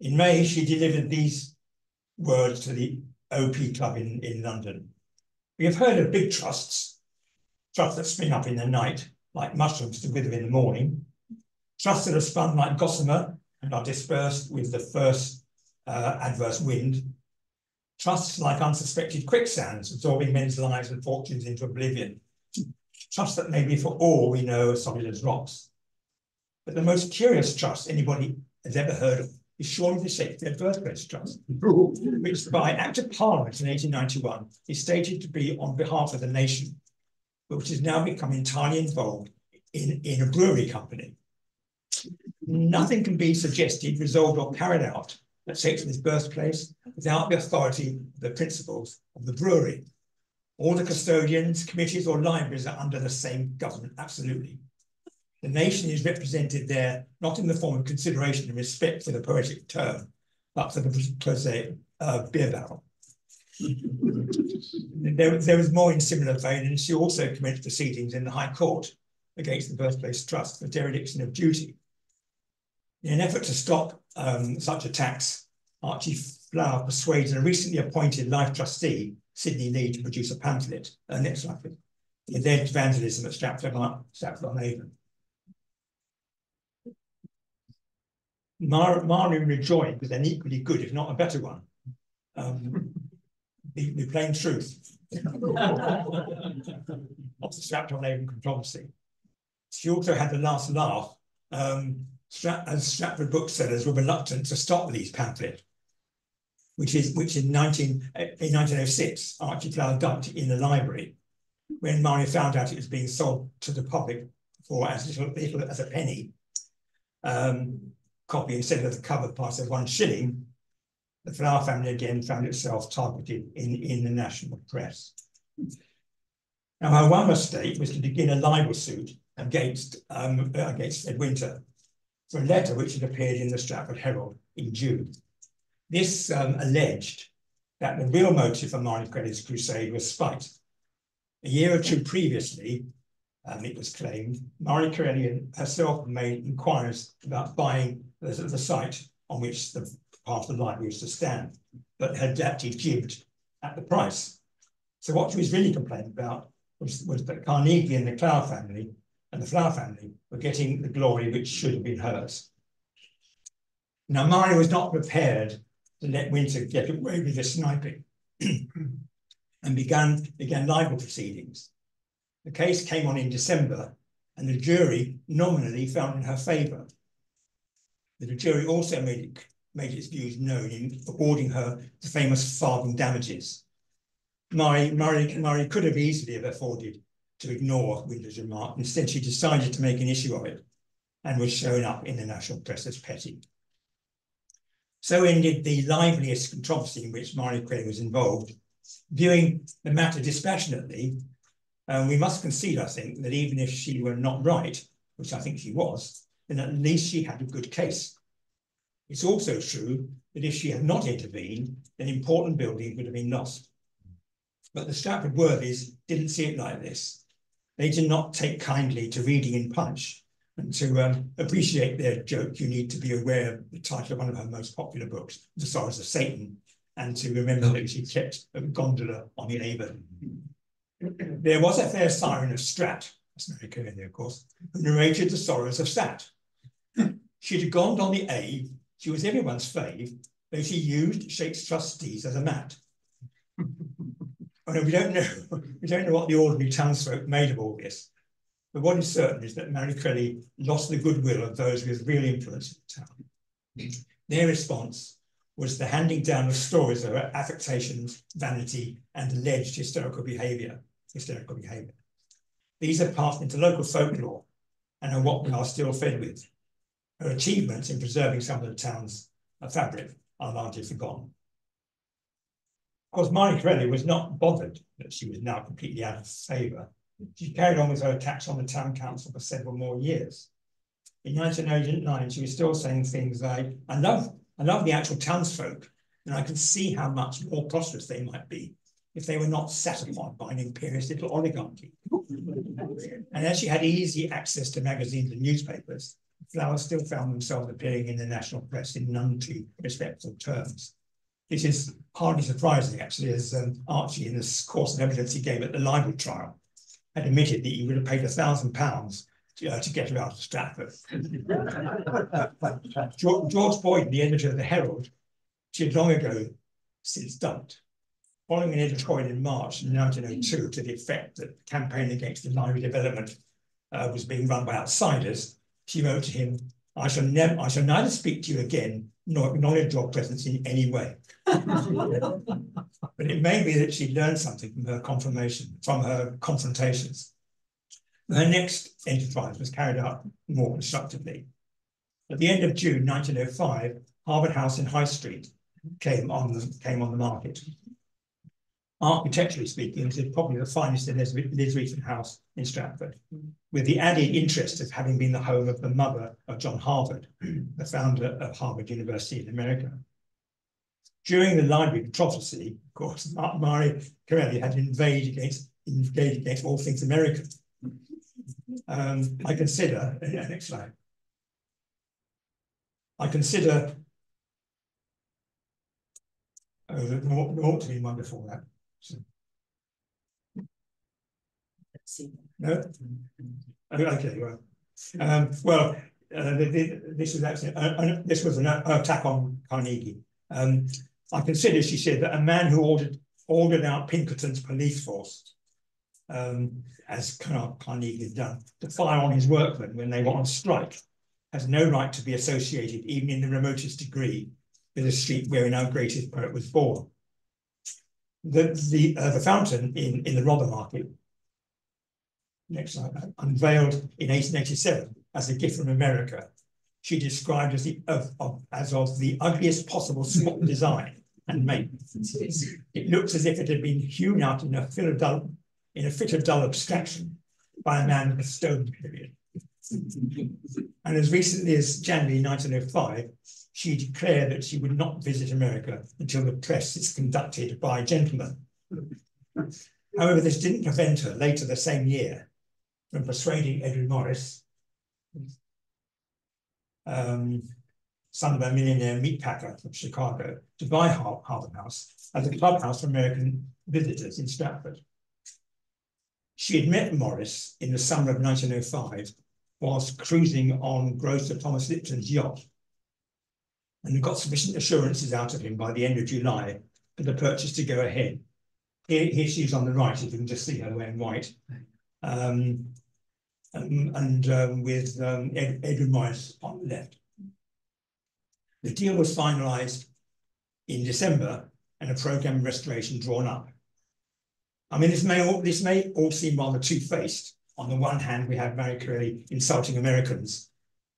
In May, she delivered these words to the OP Club in, in London. We have heard of big trusts, trusts that spring up in the night, like mushrooms to wither in the morning, trusts that are spun like gossamer and are dispersed with the first uh, adverse wind, trusts like unsuspected quicksands, absorbing men's lives and fortunes into oblivion, trusts that may be for all we know solid as rocks. But the most curious trust anybody has ever heard of is surely the Shakespeare Birthplace Trust, which by Act of Parliament in 1891 is stated to be on behalf of the nation, but which has now become entirely involved in, in a brewery company. Nothing can be suggested, resolved, or carried out at Shakespeare's birthplace without the authority of the principals of the brewery. All the custodians, committees, or libraries are under the same government, absolutely. The nation is represented there not in the form of consideration and respect for the poetic term, but for the se uh, beer barrel. there, there was more in similar vein, and she also commenced proceedings in the High Court against the Birthplace Trust for dereliction of duty. In an effort to stop um, such attacks, Archie Flower persuaded a recently appointed life trustee, Sidney Lee, to produce a pamphlet, uh, next slide, please, the alleged vandalism at Stratford, Stratford on Avon. Mar Marlin rejoined with an equally good, if not a better one. Um, the, the plain truth of the Stratford on Avon controversy. She also had the last laugh um, As Stratford booksellers were reluctant to stop these pamphlets, which is which in 19 in 1906 Archie Flower dumped in the library when Mary found out it was being sold to the public for as little, little as a penny. Um, copy instead of the cover price of one shilling, the Flower family again found itself targeted in, in the national press. Now, her one mistake was to begin a libel suit against, um, against Ed Winter for a letter which had appeared in the Stratford Herald in June. This um, alleged that the real motive for Corelli's crusade was spite. A year or two previously, um, it was claimed, Corelli herself made inquiries about buying the, the site on which the part of the library was to stand, but had actually jibbed at the price. So what she was really complaining about was, was that Carnegie and the Flower family and the Flower family were getting the glory which should have been hers. Now, Mary was not prepared to let Winter get away with the sniping and began, began libel proceedings. The case came on in December and the jury nominally found in her favour. The jury also made, it, made its views known in awarding her the famous farthing damages. Mary, Mary, Mary could have easily have afforded to ignore Winter's remark. Instead, she decided to make an issue of it and was shown up in the national press as petty. So ended the liveliest controversy in which Marie Corelli was involved. Viewing the matter dispassionately, um, we must concede, I think, that even if she were not right, which I think she was, then at least she had a good case. It's also true that if she had not intervened, then important buildings would have been lost. But the Stratford Worthies didn't see it like this. They did not take kindly to reading in Punch, and to um, appreciate their joke, you need to be aware of the title of one of her most popular books, The Sorrows of Satan, and to remember that she kept a gondola on the Avon. There was a fair siren of Strat, that's Mary Corelli, of course, who narrated the sorrows of Sat. She'd gone on the A, she was everyone's fave, though she used Shakespeare's trustees as a mat. oh no, we don't know, we don't know what the ordinary townsfolk made of all this. But what is certain is that Mary Corelli lost the goodwill of those with real influence in the town. Their response was the handing down of stories of her affectations, vanity, and alleged historical behaviour. Hysterical behaviour. These are passed into local folklore and are what we are still fed with. Her achievements in preserving some of the town's fabric are largely forgotten. Of course, Marie Corelli was not bothered that she was now completely out of favour. She carried on with her attacks on the town council for several more years. In 1989, she was still saying things like, I love, I love the actual townsfolk, and I can see how much more prosperous they might be if they were not sat upon by an imperious little oligarchy. and as she had easy access to magazines and newspapers, flowers still found themselves appearing in the national press in none too respectful terms. It is hardly surprising, actually, as um, Archie, in this course of evidence he gave at the libel trial, had admitted that he would have paid a thousand pounds uh, to get her out of Stratford. George, George Boyd, the editor of the Herald, she had long ago since dumped. Following an editorial in March 1902 to the effect that the campaign against the library development uh, was being run by outsiders, she wrote to him, I shall never I shall neither speak to you again nor acknowledge your presence in any way. but it may be that she learned something from her confirmation, from her confrontations. Her next enterprise was carried out more constructively. At the end of June 1905, Harvard House in High Street came on the, came on the market architecturally speaking, is probably the finest Elizabethan house in Stratford, with the added interest of having been the home of the mother of John Harvard, the founder of Harvard University in America. During the library controversy, of course, Marie Corelli had invaded against, against all things American. Um, I consider, yeah, next slide. I consider, oh, there ought to be one before that. No? Okay, well, um, well, uh, this was actually, uh, uh, this was an attack on Carnegie. Um, I consider, she said, that a man who ordered ordered out Pinkerton's police force, um, as Carnegie had done, to fire on his workmen when they were on strike, has no right to be associated, even in the remotest degree, with the street wherein our greatest poet was born the the uh, the fountain in in the Rother Market next slide unveiled in 1887 as a gift from America. She described as the of, of as of the ugliest possible small design and make. It looks as if it had been hewn out in a fit of dull in a fit of dull abstraction by a man of the stone period. And as recently as January 1905, she declared that she would not visit America until the press is conducted by gentlemen. However, this didn't prevent her later the same year from persuading Edwin Morris, um, son of a millionaire meatpacker from Chicago, to buy Harvard House as a clubhouse for American visitors in Stratford. She had met Morris in the summer of 1905 whilst cruising on Grocer Thomas Lipton's yacht and got sufficient assurances out of him by the end of July for the purchase to go ahead. Here, here is on the right, if you can just see her wearing white. Um, um, and um, with um, Ed, Edwin Morris on the left. The deal was finalised in December and a programme of restoration drawn up. I mean, this may all this may all seem rather two-faced. On the one hand, we have Mary Corelli insulting Americans.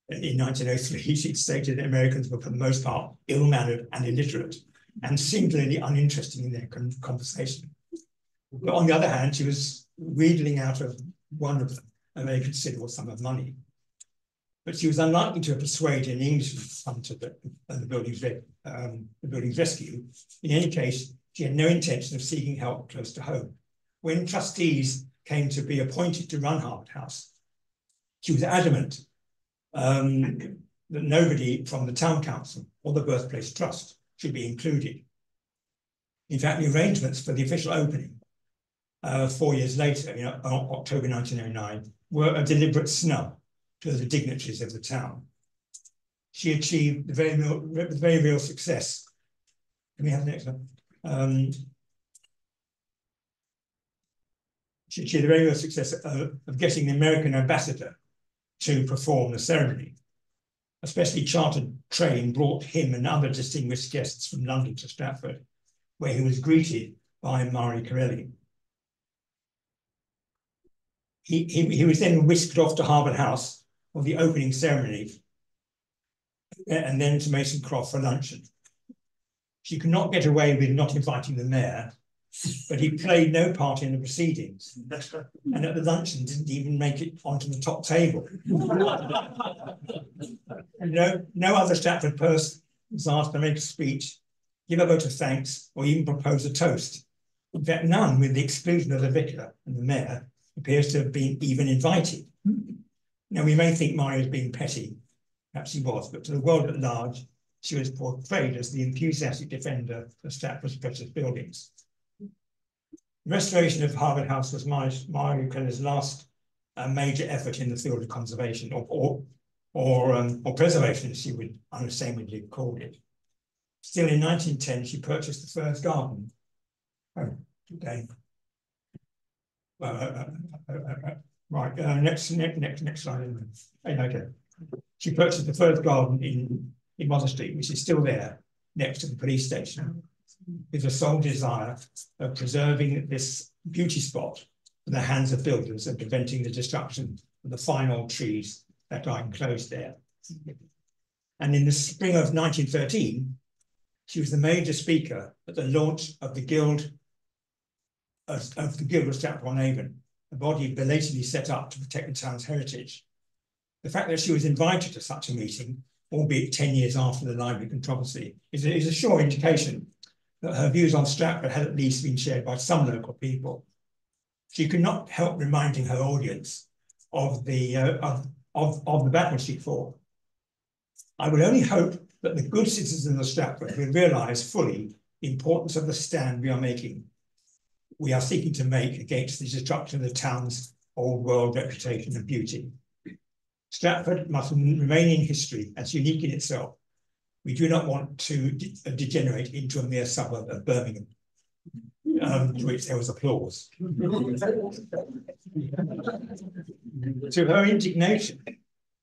In 1903, she stated that Americans were for the most part ill-mannered and illiterate, and singularly uninteresting in their con conversation. But on the other hand, she was wheedling out of one of them a very considerable sum of money. But she was unlikely to have persuaded an English to the, uh, the, building's, um, the building's rescue. In any case, she had no intention of seeking help close to home. When trustees came to be appointed to run Harvard House, she was adamant um, that nobody from the town council or the birthplace trust should be included. In fact, the arrangements for the official opening uh, four years later, in October 1909, were a deliberate snub to the dignitaries of the town. She achieved the very real, very real success. Can we have the next one? Um, she achieved the very real success of, of getting the American ambassador to perform the ceremony. A specially chartered train brought him and other distinguished guests from London to Stratford, where he was greeted by Marie Corelli. He, he, he was then whisked off to Harvard House for the opening ceremony uh, and then to Mason Croft for luncheon. She could not get away with not inviting the mayor, but he played no part in the proceedings. And at the luncheon didn't even make it onto the top table. and no, no other Stratford person was asked to make a speech, give a vote of thanks, or even propose a toast. In fact, none, with the exclusion of the vicar and the mayor, appears to have been even invited. Now, we may think Mary was being petty, perhaps she was, but to the world at large, she was portrayed as the enthusiastic defender of Stratford's precious buildings. Restoration of Harvard House was Mary Corelli's last uh, major effort in the field of conservation or or or, um, or preservation, as she would unashamedly have called it. Still in 1910, she purchased the first garden. Oh, okay. Uh, uh, uh, right, next, next, next, next slide. Okay. She purchased the first garden in, in Rother Street, which is still there next to the police station, with a sole desire of preserving this beauty spot in the hands of builders and preventing the destruction of the fine old trees that are enclosed there. And in the spring of 1913, she was the major speaker at the launch of the Guild of, the Guild of Stratford-on-Avon, a body belatedly set up to protect the town's heritage. The fact that she was invited to such a meeting, albeit 10 years after the library controversy, is a, is a sure indication that her views on Stratford had at least been shared by some local people. She could not help reminding her audience of the, uh, of, of, of the battle she fought. I would only hope that the good citizens of Stratford will realise fully the importance of the stand we are making we are seeking to make against the destruction of the town's old world reputation and beauty. Stratford must remain in history as unique in itself. We do not want to de uh, degenerate into a mere suburb of Birmingham, um, to which there was applause. to her indignation,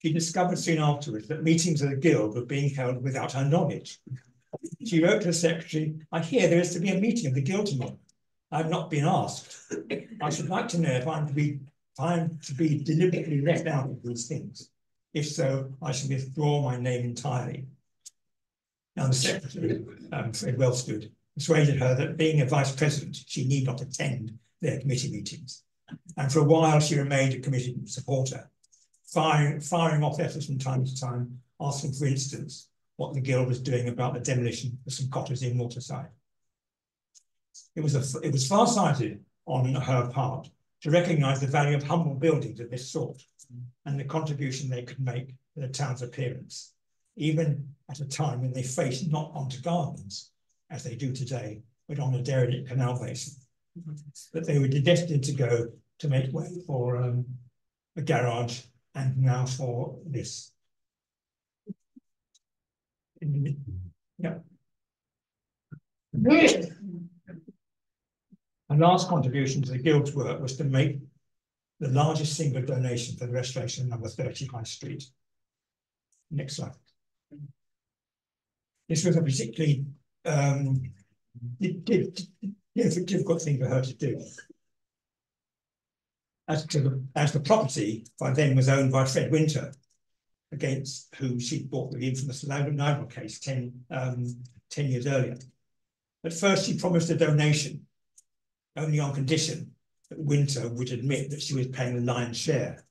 she discovered soon afterwards that meetings of the Guild were being held without her knowledge. She wrote to the secretary, I hear there is to be a meeting of the Guild tomorrow. I've not been asked. I should like to know if I'm to be I'm to be deliberately left out of these things. If so, I shall withdraw my name entirely. Now the secretary, um, Fred Wellstood, persuaded her that being a vice president, she need not attend their committee meetings. And for a while, she remained a committee supporter, firing, firing off letters from time to time, asking, for instance, what the Guild was doing about the demolition of some cottages in Waterside. It was, a, it was far-sighted on her part to recognise the value of humble buildings of this sort and the contribution they could make to the town's appearance, even at a time when they faced not onto gardens, as they do today, but on a derelict canal basin. That they were destined to go to make way for um, a garage and now for this. Yeah. A last contribution to the Guild's work was to make the largest single donation for the restoration of number 30 High Street. Next slide. This was a particularly um, difficult thing for her to do. as to the, as the property by then was owned by Fred Winter, against whom she bought the infamous libel case 10, um, 10 years earlier. At first, she promised a donation, only on condition that Winter would admit that she was paying the lion's share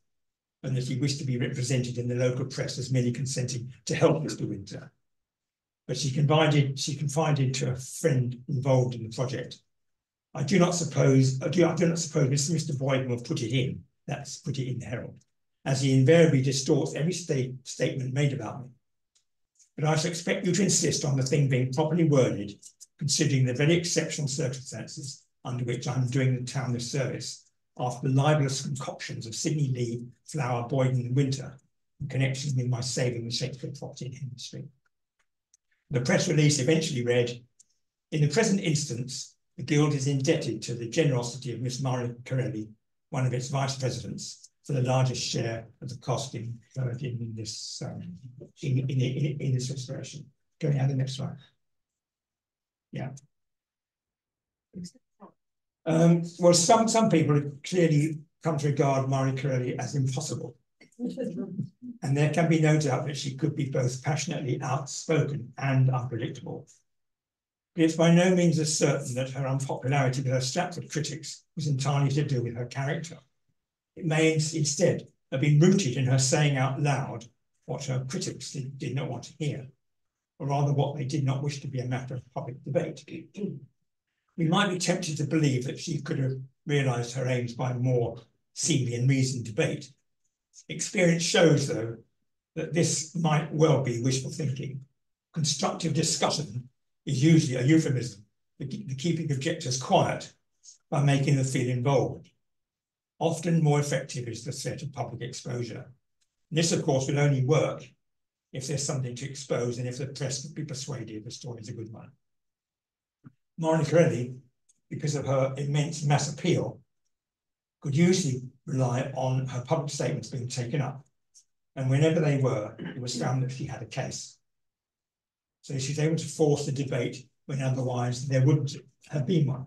and that he wished to be represented in the local press as merely consenting to help Mr. Winter. But she confided, she confided to a friend involved in the project. I do not suppose, I do, I do not suppose Mr. Boyden will put it in, that's put it in the Herald, as he invariably distorts every state, statement made about me. But I shall expect you to insist on the thing being properly worded, considering the very exceptional circumstances under which I'm doing the town this service, after the libelous concoctions of Sidney Lee, Flower, Boyden, and Winter, in connection with my saving the Shakespeare property in Henley Street. The press release eventually read, in the present instance, the Guild is indebted to the generosity of Miss Marie Corelli, one of its vice presidents, for the largest share of the cost incurred in this um, in, in, in, in, this restoration. Going on the next slide. Yeah. Um, well, some some people clearly come to regard Marie Corelli as impossible. and there can be no doubt that she could be both passionately outspoken and unpredictable. But it's by no means as certain that her unpopularity with her Stratford critics was entirely to do with her character. It may instead have been rooted in her saying out loud what her critics did, did not want to hear, or rather what they did not wish to be a matter of public debate. we might be tempted to believe that she could have realized her aims by more seemly and reasoned debate. Experience shows, though, that this might well be wishful thinking. Constructive discussion is usually a euphemism for keeping objectors quiet by making them feel involved. Often more effective is the threat of public exposure. And this, of course, will only work if there's something to expose and if the press can be persuaded the story is a good one. Marie Corelli, because of her immense mass appeal, could usually rely on her public statements being taken up. And whenever they were, it was found that she had a case. So she's able to force the debate when otherwise there wouldn't have been one.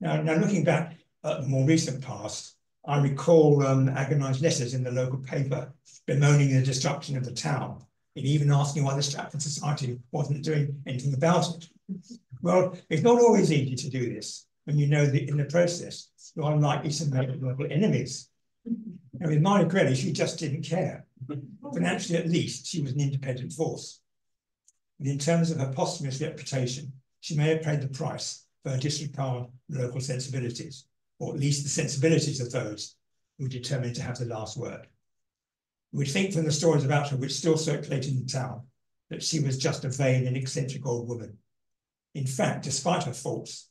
Now, now looking back at the more recent past, I recall um, agonized letters in the local paper bemoaning the destruction of the town and even asking why the Stratford Society wasn't doing anything about it. Well, it's not always easy to do this when you know that in the process you're unlikely to make local enemies. And with Marie Corelli, she just didn't care. Financially, at least, she was an independent force. And in terms of her posthumous reputation, she may have paid the price for her disregard of local sensibilities, or at least the sensibilities of those who were determined to have the last word. We think from the stories about her, which still circulate in the town, that she was just a vain and eccentric old woman. In fact, despite her faults,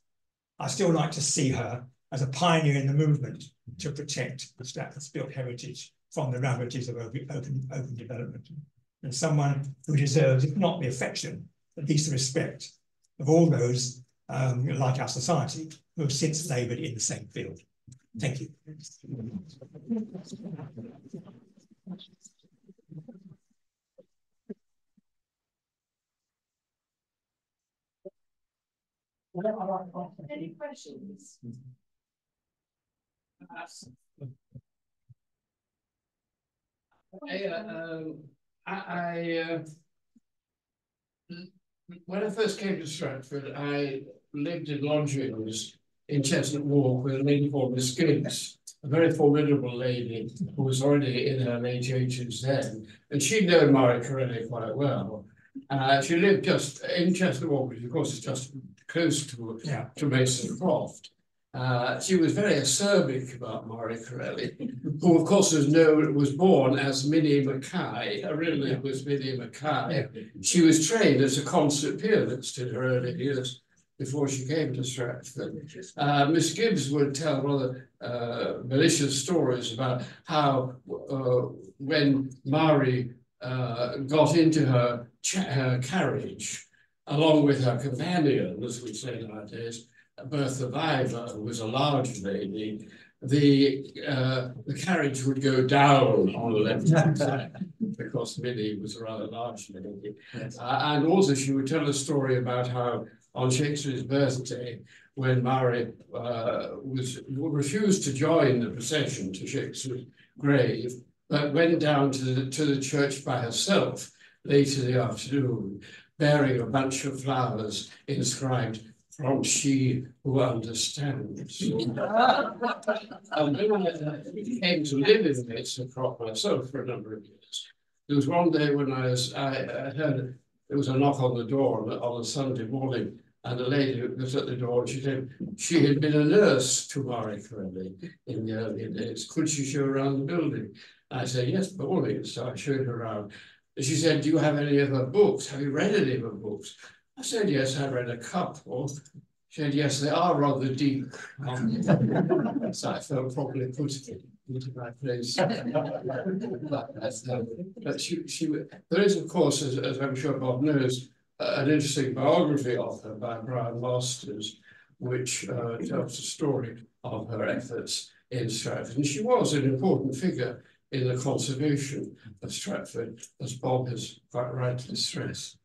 I still like to see her as a pioneer in the movement to protect the Stratford's built heritage from the ravages of open, open, open development and someone who deserves, if not the affection, at least the respect of all those um, like our society who have since laboured in the same field. Thank you. Any questions? I, uh, um, I, I uh, when I first came to Stratford, I lived in lodgings in Chestnut Walk with a lady called Miss Gibbs, a very formidable lady who was already in her late ages then, and she'd known Marie Corelli quite well. Uh, she lived just in Chestnut Walk, which of course is just close to, yeah. to Mason Croft. Uh, she was very acerbic about Marie Corelli, who of course was known was born as Minnie Mackay. Her real name was Minnie Mackay. She was trained as a concert pianist in her early years before she came to Stratford. Uh, Miss Gibbs would tell rather uh, malicious stories about how uh, when Marie uh, got into her, her carriage, along with her companion, as we say nowadays, Bertha Vyver, who was a large lady, the uh, the carriage would go down on the left hand side because Minnie was a rather large lady. Yes. Uh, and also she would tell a story about how on Shakespeare's birthday, when Mary uh, was refused to join the procession to Shakespeare's grave, but went down to the, to the church by herself late in the afternoon, bearing a bunch of flowers inscribed from she who understands. and when I came to live in this Crop myself for a number of years, there was one day when I was I, I heard there was a knock on the door on a, on a Sunday morning, and a lady was at the door, and she said she had been a nurse to Marie Corelli in the early days. Could she show around the building? I said, yes, by all means. So I showed her around. She said, do you have any of her books? Have you read any of her books? I said, yes, I read a couple. She said, yes, they are rather deep. so I felt probably put into my place. but, um, but she, she, there is, of course, as, as I'm sure Bob knows, uh, an interesting biography of her by Brian Masters, which uh, tells the story of her efforts in Stratford. And she was an important figure in the conservation of Stratford, as Bob has quite rightly stressed.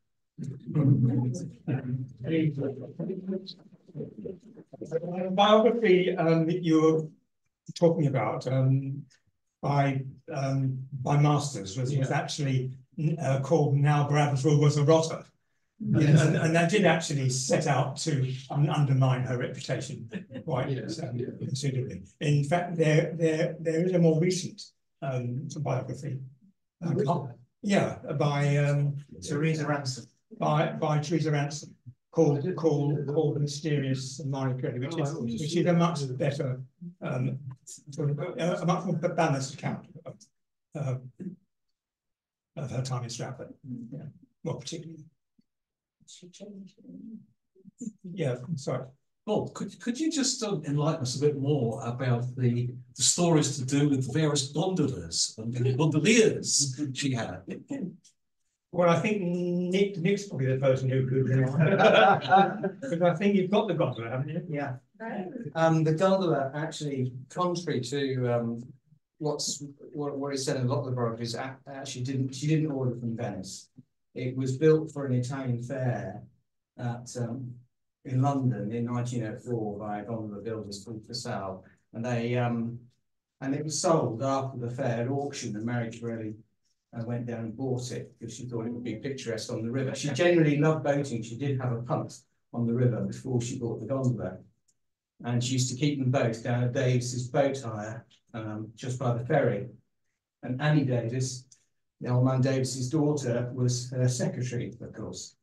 biography um, that you're talking about um, by um, by Masters was, was actually uh, called Now Barabbas Was a Rotter. Yes. And, and that did actually set out to un undermine her reputation quite yes. considerably. In fact, there there there is a more recent um, biography. Uh, yeah, by um, Teresa Ransom. By by Teresa Ransom called called called the mysterious Corelli, which is which is a much better um, of, a, much more balanced account of, uh, of her time in Stratford. Yeah, well, particularly. Yeah, sorry. Bob, could, could you just um, enlighten us a bit more about the, the stories to do with the various gondolas and the gondoliers she had? Well, I think Nick, Nick's probably the person who could. Because I think you've got the gondola, haven't you? Yeah. Um, the gondola actually, contrary to um, what's what, what is said in a lot of the biographies, actually didn't she didn't order from Venice. It was built for an Italian fair at um, in London in 1904 by gondola builders called Fasal, and they um, and it was sold after the fair at auction, and Mary Corelli uh, went down and bought it because she thought it would be picturesque on the river. She generally loved boating. She did have a punt on the river before she bought the gondola, and she used to keep them both down at Davis's boat hire um, just by the ferry. And Annie Davis, the old man Davis's daughter, was her secretary, of course,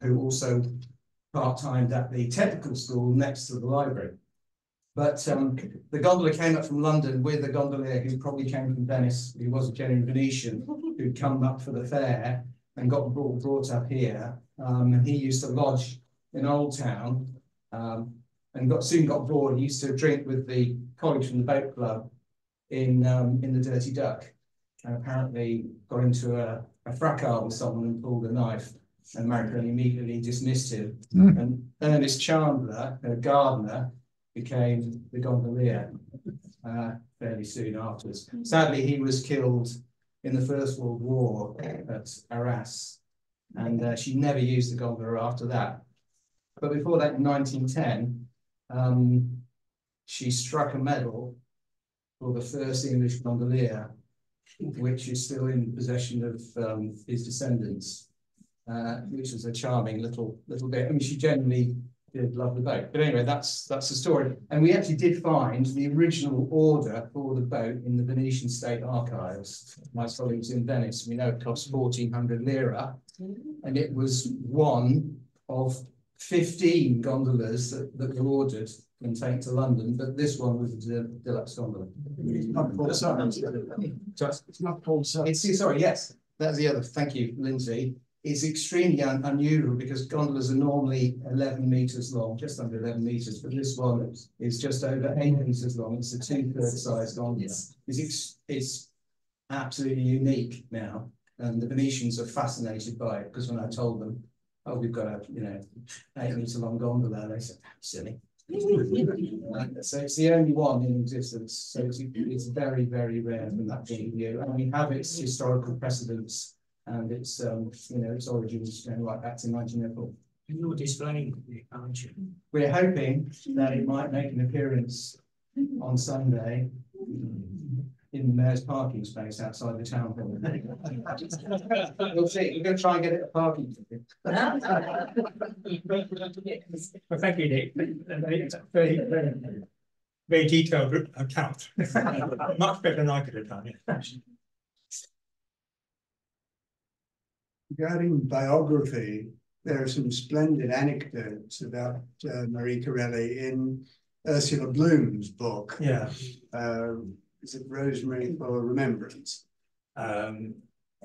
who also part-time at the technical school next to the library. But um, the gondola came up from London with a gondolier who probably came from Venice, who was a genuine Venetian, who'd come up for the fair and got brought, brought up here. Um, and he used to lodge in Old Town um, and got soon got bored. He used to drink with the colleagues from the boat club in um, in the Dirty Duck, and apparently got into a, a fracas with someone and pulled a knife and Marion immediately dismissed him. Mm. And Ernest Chandler, a gardener, became the gondolier uh, fairly soon afterwards. Sadly, he was killed in the First World War at Arras, and uh, she never used the gondola after that. But before that, in 1910, um, she struck a medal for the first English gondolier, which is still in possession of um, his descendants uh, which was a charming little little bit. I mean, she generally did love the boat. But anyway, that's that's the story. And we actually did find the original order for the boat in the Venetian State Archives. My colleagues in Venice, we know it cost 1400 lira, and it was one of 15 gondolas that, that were ordered and taken to London, but this one was the deluxe gondola. It's not Paul It's not Paul It's, sorry, yes, that's the other. Thank you, Lindsay is extremely un unusual because gondolas are normally 11 meters long, just under 11 meters, but this one is just over 8 meters long. It's a two-third size gondola. It's, it's absolutely unique now. And the Venetians are fascinated by it because when I told them, oh, we've got a, you know, 8 meter long gondola, they said, silly. so it's the only one in existence. So it's, it's very, very rare from that point of view. And we have its historical precedents and its um, you know its origins going right back to 1904. You're displaying it, aren't you? We're hoping that it might make an appearance on Sunday in the mayor's parking space outside the town hall. We'll see, we're gonna try and get it a parking. ticket. Well, thank you, Nick. Very, very, very, very detailed account. Much better than I could have done it. Regarding biography, there are some splendid anecdotes about uh, Marie Corelli in Ursula Bloom's book. Yeah. Uh, is it Rosemary for Remembrance? Um,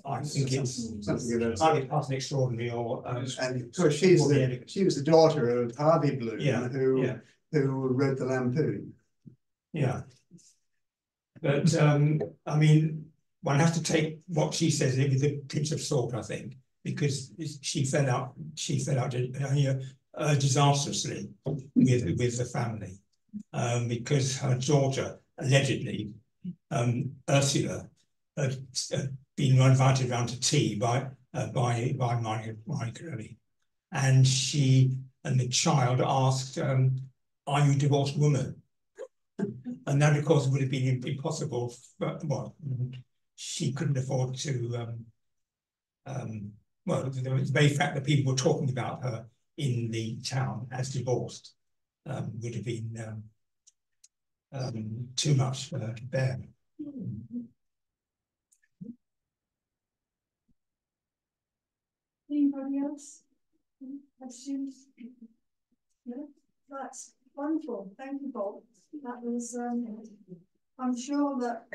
I think it's Something of that either sort. Past an Extraordinary or, um, And of course, she's the the, she was the daughter of Harvey Bloom, Yeah, who, yeah. who wrote the Lampoon. yeah. But, um, I mean, one has to take what she says with a pinch of salt, I think, because she fell out, she fell out uh, uh, disastrously with, with the family. Um, because her daughter allegedly, um, Ursula, had, had been invited round to tea by, uh, by, by Marie Corelli. And she, and the child asked, um, are you a divorced woman? And that, of course, would have been impossible, but, well, she couldn't afford to, um, um, well, the, very fact that people were talking about her in the town as divorced um, would have been um, too much for her to bear. Anybody else? Any Questions? No, that's wonderful. Thank you, Bob. That was, um, I'm sure that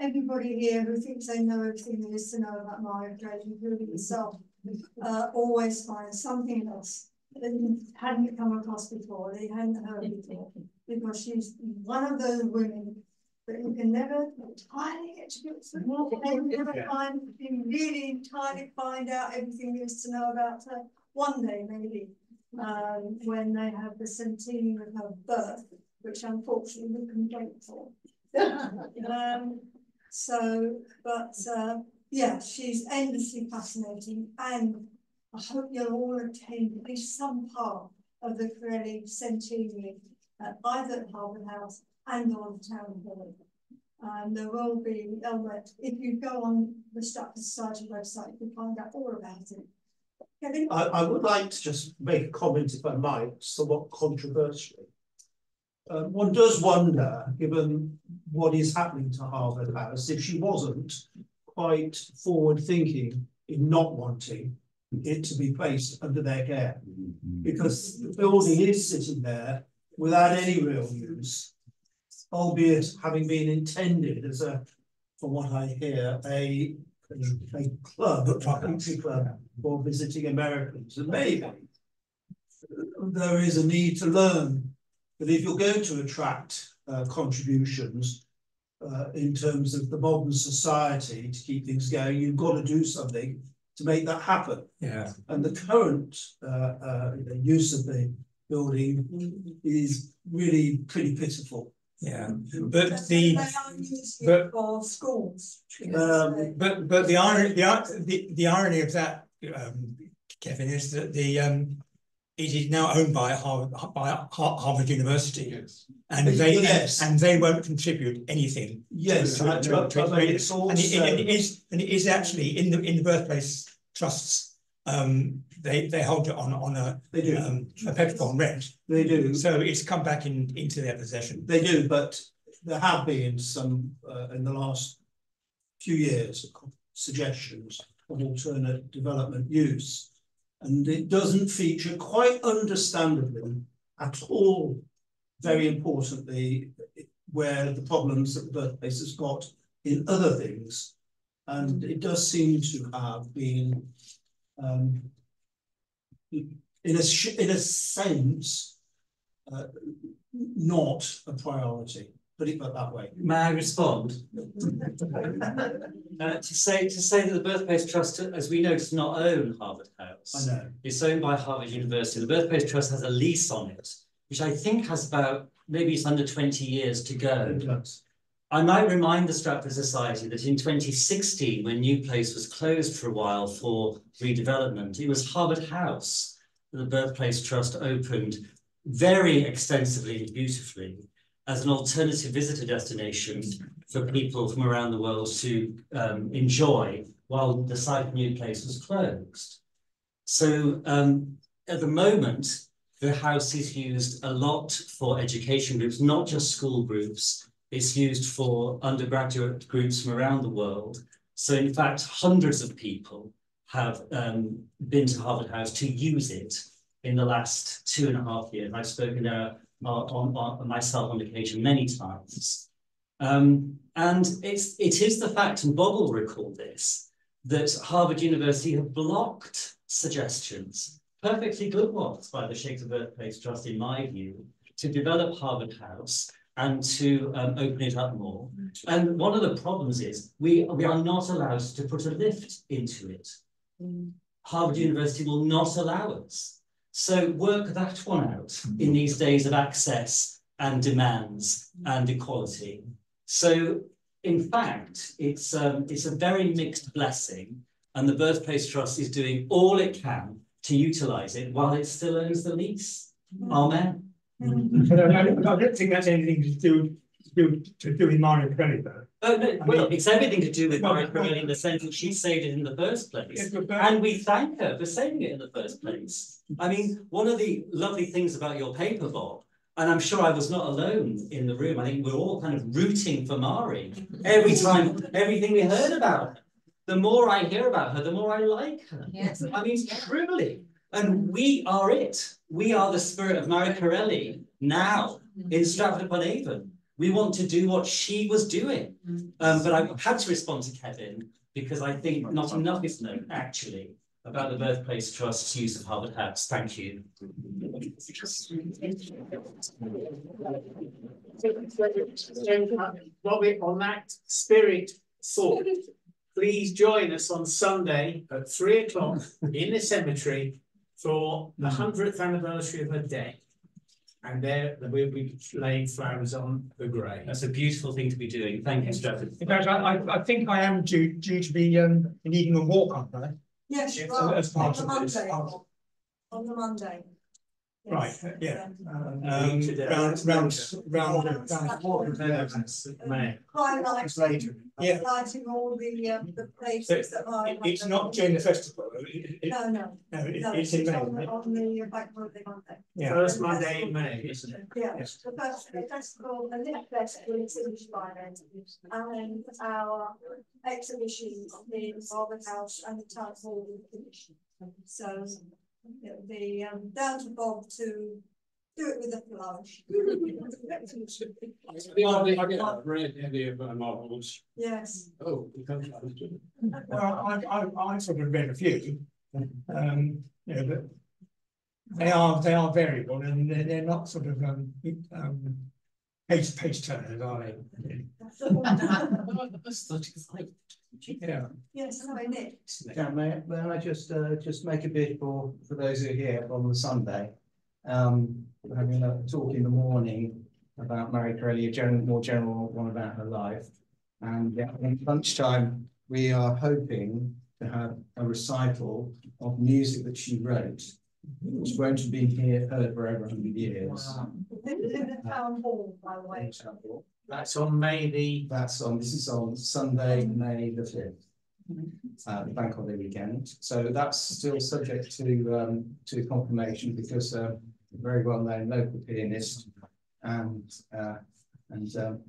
everybody here who thinks they know everything there is to know about Mario Drake, including yourself, uh, always finds something else that they hadn't come across before, they hadn't heard before. Because she's one of those women that you can never entirely get to grips with. You never find, you really entirely find out everything there is to know about her one day maybe. Um, when they have the centenary of her birth, which unfortunately we can wait for. Um, so, but, uh, yeah, she's endlessly fascinating and I hope you'll all attend at least some part of the Corelli centenary, uh, either at Harvard House and on Town Hall. And there will be, Elmet, if you go on the Stratford Society website, you can find out all about it. Kevin? I, I would like to just make a comment, if I might, somewhat controversially. Uh, one does wonder, given what is happening to Harvard House, if she wasn't quite forward thinking in not wanting it to be placed under their care. Because the building is sitting there without any real use, albeit having been intended as a, from what I hear, a, a club, a country club for visiting Americans. And maybe there is a need to learn that if you're going to attract contributions uh, in terms of the modern society to keep things going, you've got to do something to make that happen. Yeah. And the current uh, uh, use of the building is really pretty pitiful. Yeah, but the, They are using but- for schools. Um, but, but the irony, the, the, the irony of that, um, Kevin, is that the, um, it is now owned by Harvard, by Harvard University. Yes. And they, Yes. and they won't contribute anything. Yes, to- I- to- but- to- but it's And it, and it also, and it is actually in the, in the birthplace trusts, um, they, they hold it on, on a, they do, um, a perpetual rent. they do, So it's come back in, into their possession. they do, but there have been some, uh, in the last few years, suggestions of alternate development use. And it doesn't feature quite understandably at all, very importantly, where the problems that the birthplace has got in other things. And it does seem to have been um, in a, in a sense, uh, not a priority, put it that way. May I respond? Uh, to say, to say that the Birthplace Trust, as we know, does not own Harvard House. I know. It's owned by Harvard University. The Birthplace Trust has a lease on it, which I think has about, maybe it's under twenty years to go. I might remind the Stratford Society that in twenty sixteen, when New Place was closed for a while for redevelopment, it was Harvard House that the Birthplace Trust opened very extensively and beautifully as an alternative visitor destination for people from around the world to um, enjoy while the site New Place was closed. So um, at the moment, the house is used a lot for education groups, not just school groups. It's used for undergraduate groups from around the world. So in fact, hundreds of people have um, been to Harvard House to use it in the last two and a half years. I've spoken there on, on, on myself on occasion many times. Um, and it's, it is the fact, and Bob will recall this, that Harvard University have blocked suggestions, perfectly good ones by the Shakespeare Birthplace Trust, in my view, to develop Harvard House and to um, open it up more. And one of the problems is we, we are not allowed to put a lift into it. Harvard University will not allow us. So work that one out in these mm-hmm. days of access and demands and equality. So in fact, it's, um, it's a very mixed blessing and the Birthplace Trust is doing all it can to utilise it while it still owns the lease. Mm-hmm. Amen. I, mm-hmm. I don't think that's anything to do, to do, to do with Marie Corelli though. Oh, no, I well, mean- it's everything to do with Well, Marie Corelli in the sense that she saved it in the first place. And we thank her for saving it in the first place. I mean, one of the lovely things about your paper, Bob, and I'm sure I was not alone in the room. I think we're all kind of rooting for Mari every time, everything we heard about her. The more I hear about her, the more I like her. Yes. I mean, truly. And we are it. We are the spirit of Mary Corelli now in mm-hmm. Stratford upon Avon. We want to do what she was doing. Um, but I had to respond to Kevin because I think not enough is known actually about the Birthplace Trust's use of Harvard House. Thank you. Bobby, on that spirit thought, please join us on Sunday at three o'clock in the cemetery for the hundredth anniversary of her death. And there we'll be laying flowers on the grave. That's a beautiful thing to be doing. Thank you, Stratford. In fact, I, I, I think I am due, due to be, um, leading a walk, aren't I? Yes, Yes, you are, as on part the of this. Monday, on the Monday. Right, Yes, yeah. Um, Um, round, round, round, round. May. Quite like. It's later. Yeah. Lighting all the, um, the places that are. It- It's not during the festival, it, it, No, no, no, it- no, it's in it's May, on isn't the, it? on the back Monday, Monday. yeah. First Monday in May, isn't it? Yeah, Yes. the first, the festival, the Lit Festival is finished by then, and our exhibitions in Harvard House and the Town Hall will finish. So it'll be um down to Bob to do it with a flourish. I get read any of her novels. Yes, Oh, you can't. Well, I, I, I sort of read a few, um, you know, but they are, they are variable and they're, they're not sort of, um, um, page, page turners, are they? Yeah. yes, no, Nick. Yeah, may, may I just, uh, just make a bid for, for those who are here on the Sunday? Um, we're having a talk in the morning about Mary Corelli, a general, more general one about her life. And yeah, at lunchtime, we are hoping to have a recital of music that she wrote, which won't have been here, heard for over a hundred years. This in the Town Hall, by the way. That's on May the, That's on, this is on Sunday, May the fifth. Uh, the bank holiday weekend, so that's still subject to, um, to confirmation because, uh, a very well-known local pianist and, uh, and, um,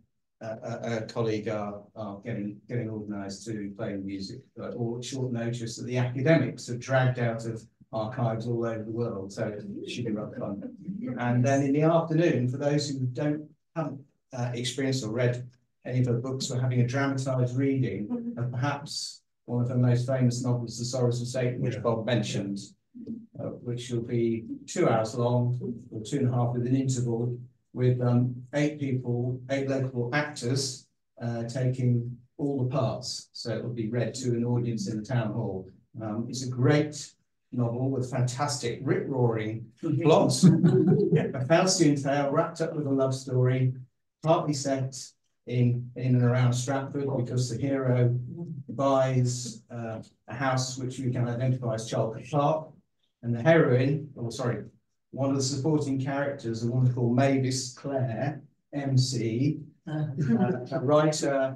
a, a, a colleague are, are getting, getting organised to play music, but all at short notice that the academics are dragged out of archives all over the world, so it should be rather fun. And then in the afternoon, for those who don't, haven't uh, experienced or read any of her books, we're having a dramatised reading of perhaps one of her most famous novels, The Sorrows of Satan, which Yeah. Bob mentioned, uh, which will be two hours long, or two and a half with an interval, with um, eight people, eight local actors uh, taking all the parts. So it will be read to an audience in the town hall. Um, it's a great novel with fantastic rip-roaring plots. A Faustian tale wrapped up with a love story, partly set in, in and around Stratford because the hero buys uh, a house which we can identify as Charlecote Park. And the heroine, or sorry, one of the supporting characters, a woman called Mavis Clare, MC, uh, a writer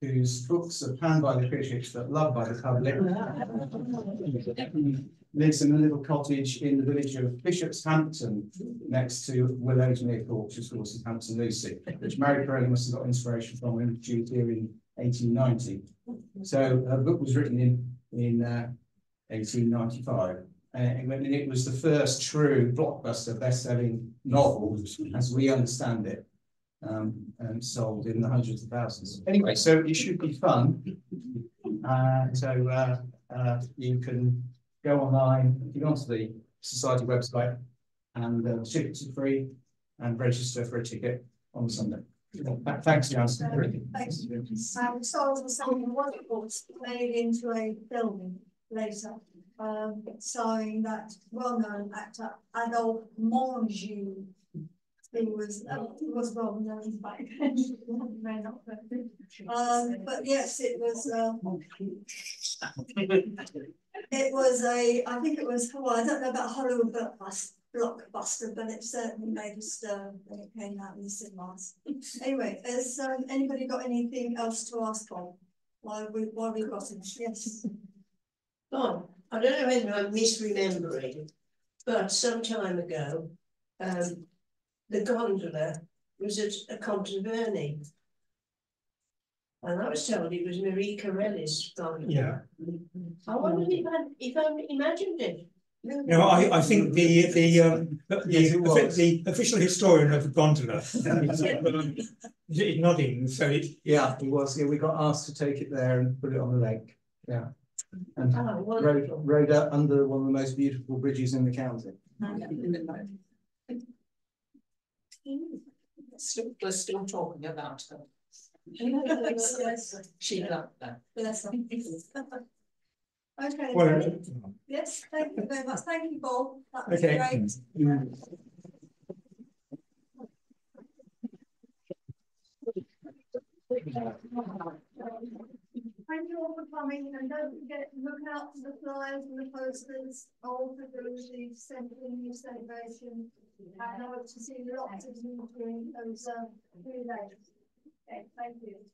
whose books are panned by the critics but loved by the public. Lives in a little cottage in the village of Bishop's Hampton, next to Willowsmere Court, which is of course in Hampton Lucy, which Mary Corelli must have got inspiration from when she was here in eighteen ninety. So her book was written in in uh, eighteen ninety five. Uh, and it was the first true blockbuster best-selling novel, as we understand it, um, and sold in the hundreds of thousands. Anyway, so it should be fun. Uh, so uh, uh, you can go online, you go onto the society website, and uh, tickets are free, and register for a ticket on Sunday. Th- Thanks, Jansen. Thanks. Um, and Something Wonderful made into a film later, um, starring that well-known actor Adolphe Menjou. He was, uh, was well known back then. Um, but yes, it was, um, it was a, I think it was, well, I don't know about Hollywood blockbus- blockbuster, but it certainly made a stir when it came out in the cinemas. Anyway, has um, anybody got anything else to ask on? While we, while we've got it, yes. Oh, I don't know whether I'm misremembering, but some time ago, um, the gondola was at a Compton Verney. And I was told it was Marie Corelli's gondola. Yeah. I wondered if I, if I imagined it. No, I, I think the, the, um, the, Yes, it was. the official historian of the gondola is nodding, so it, Yeah, it was, yeah, we got asked to take it there and put it on the lake, yeah. And Oh, rode, rode up under one of the most beautiful bridges in the county. Still, we're still talking about her. She loved that. bless them. Okay, well, Jenny? yes, thank you very much, thank you, Bob, that was Okay. great. Mm. Thank you all for coming and don't forget, to look out for the flyers and the posters, all for the in new celebration. And I hope to see lots of you during those uh three days. Okay, thank you.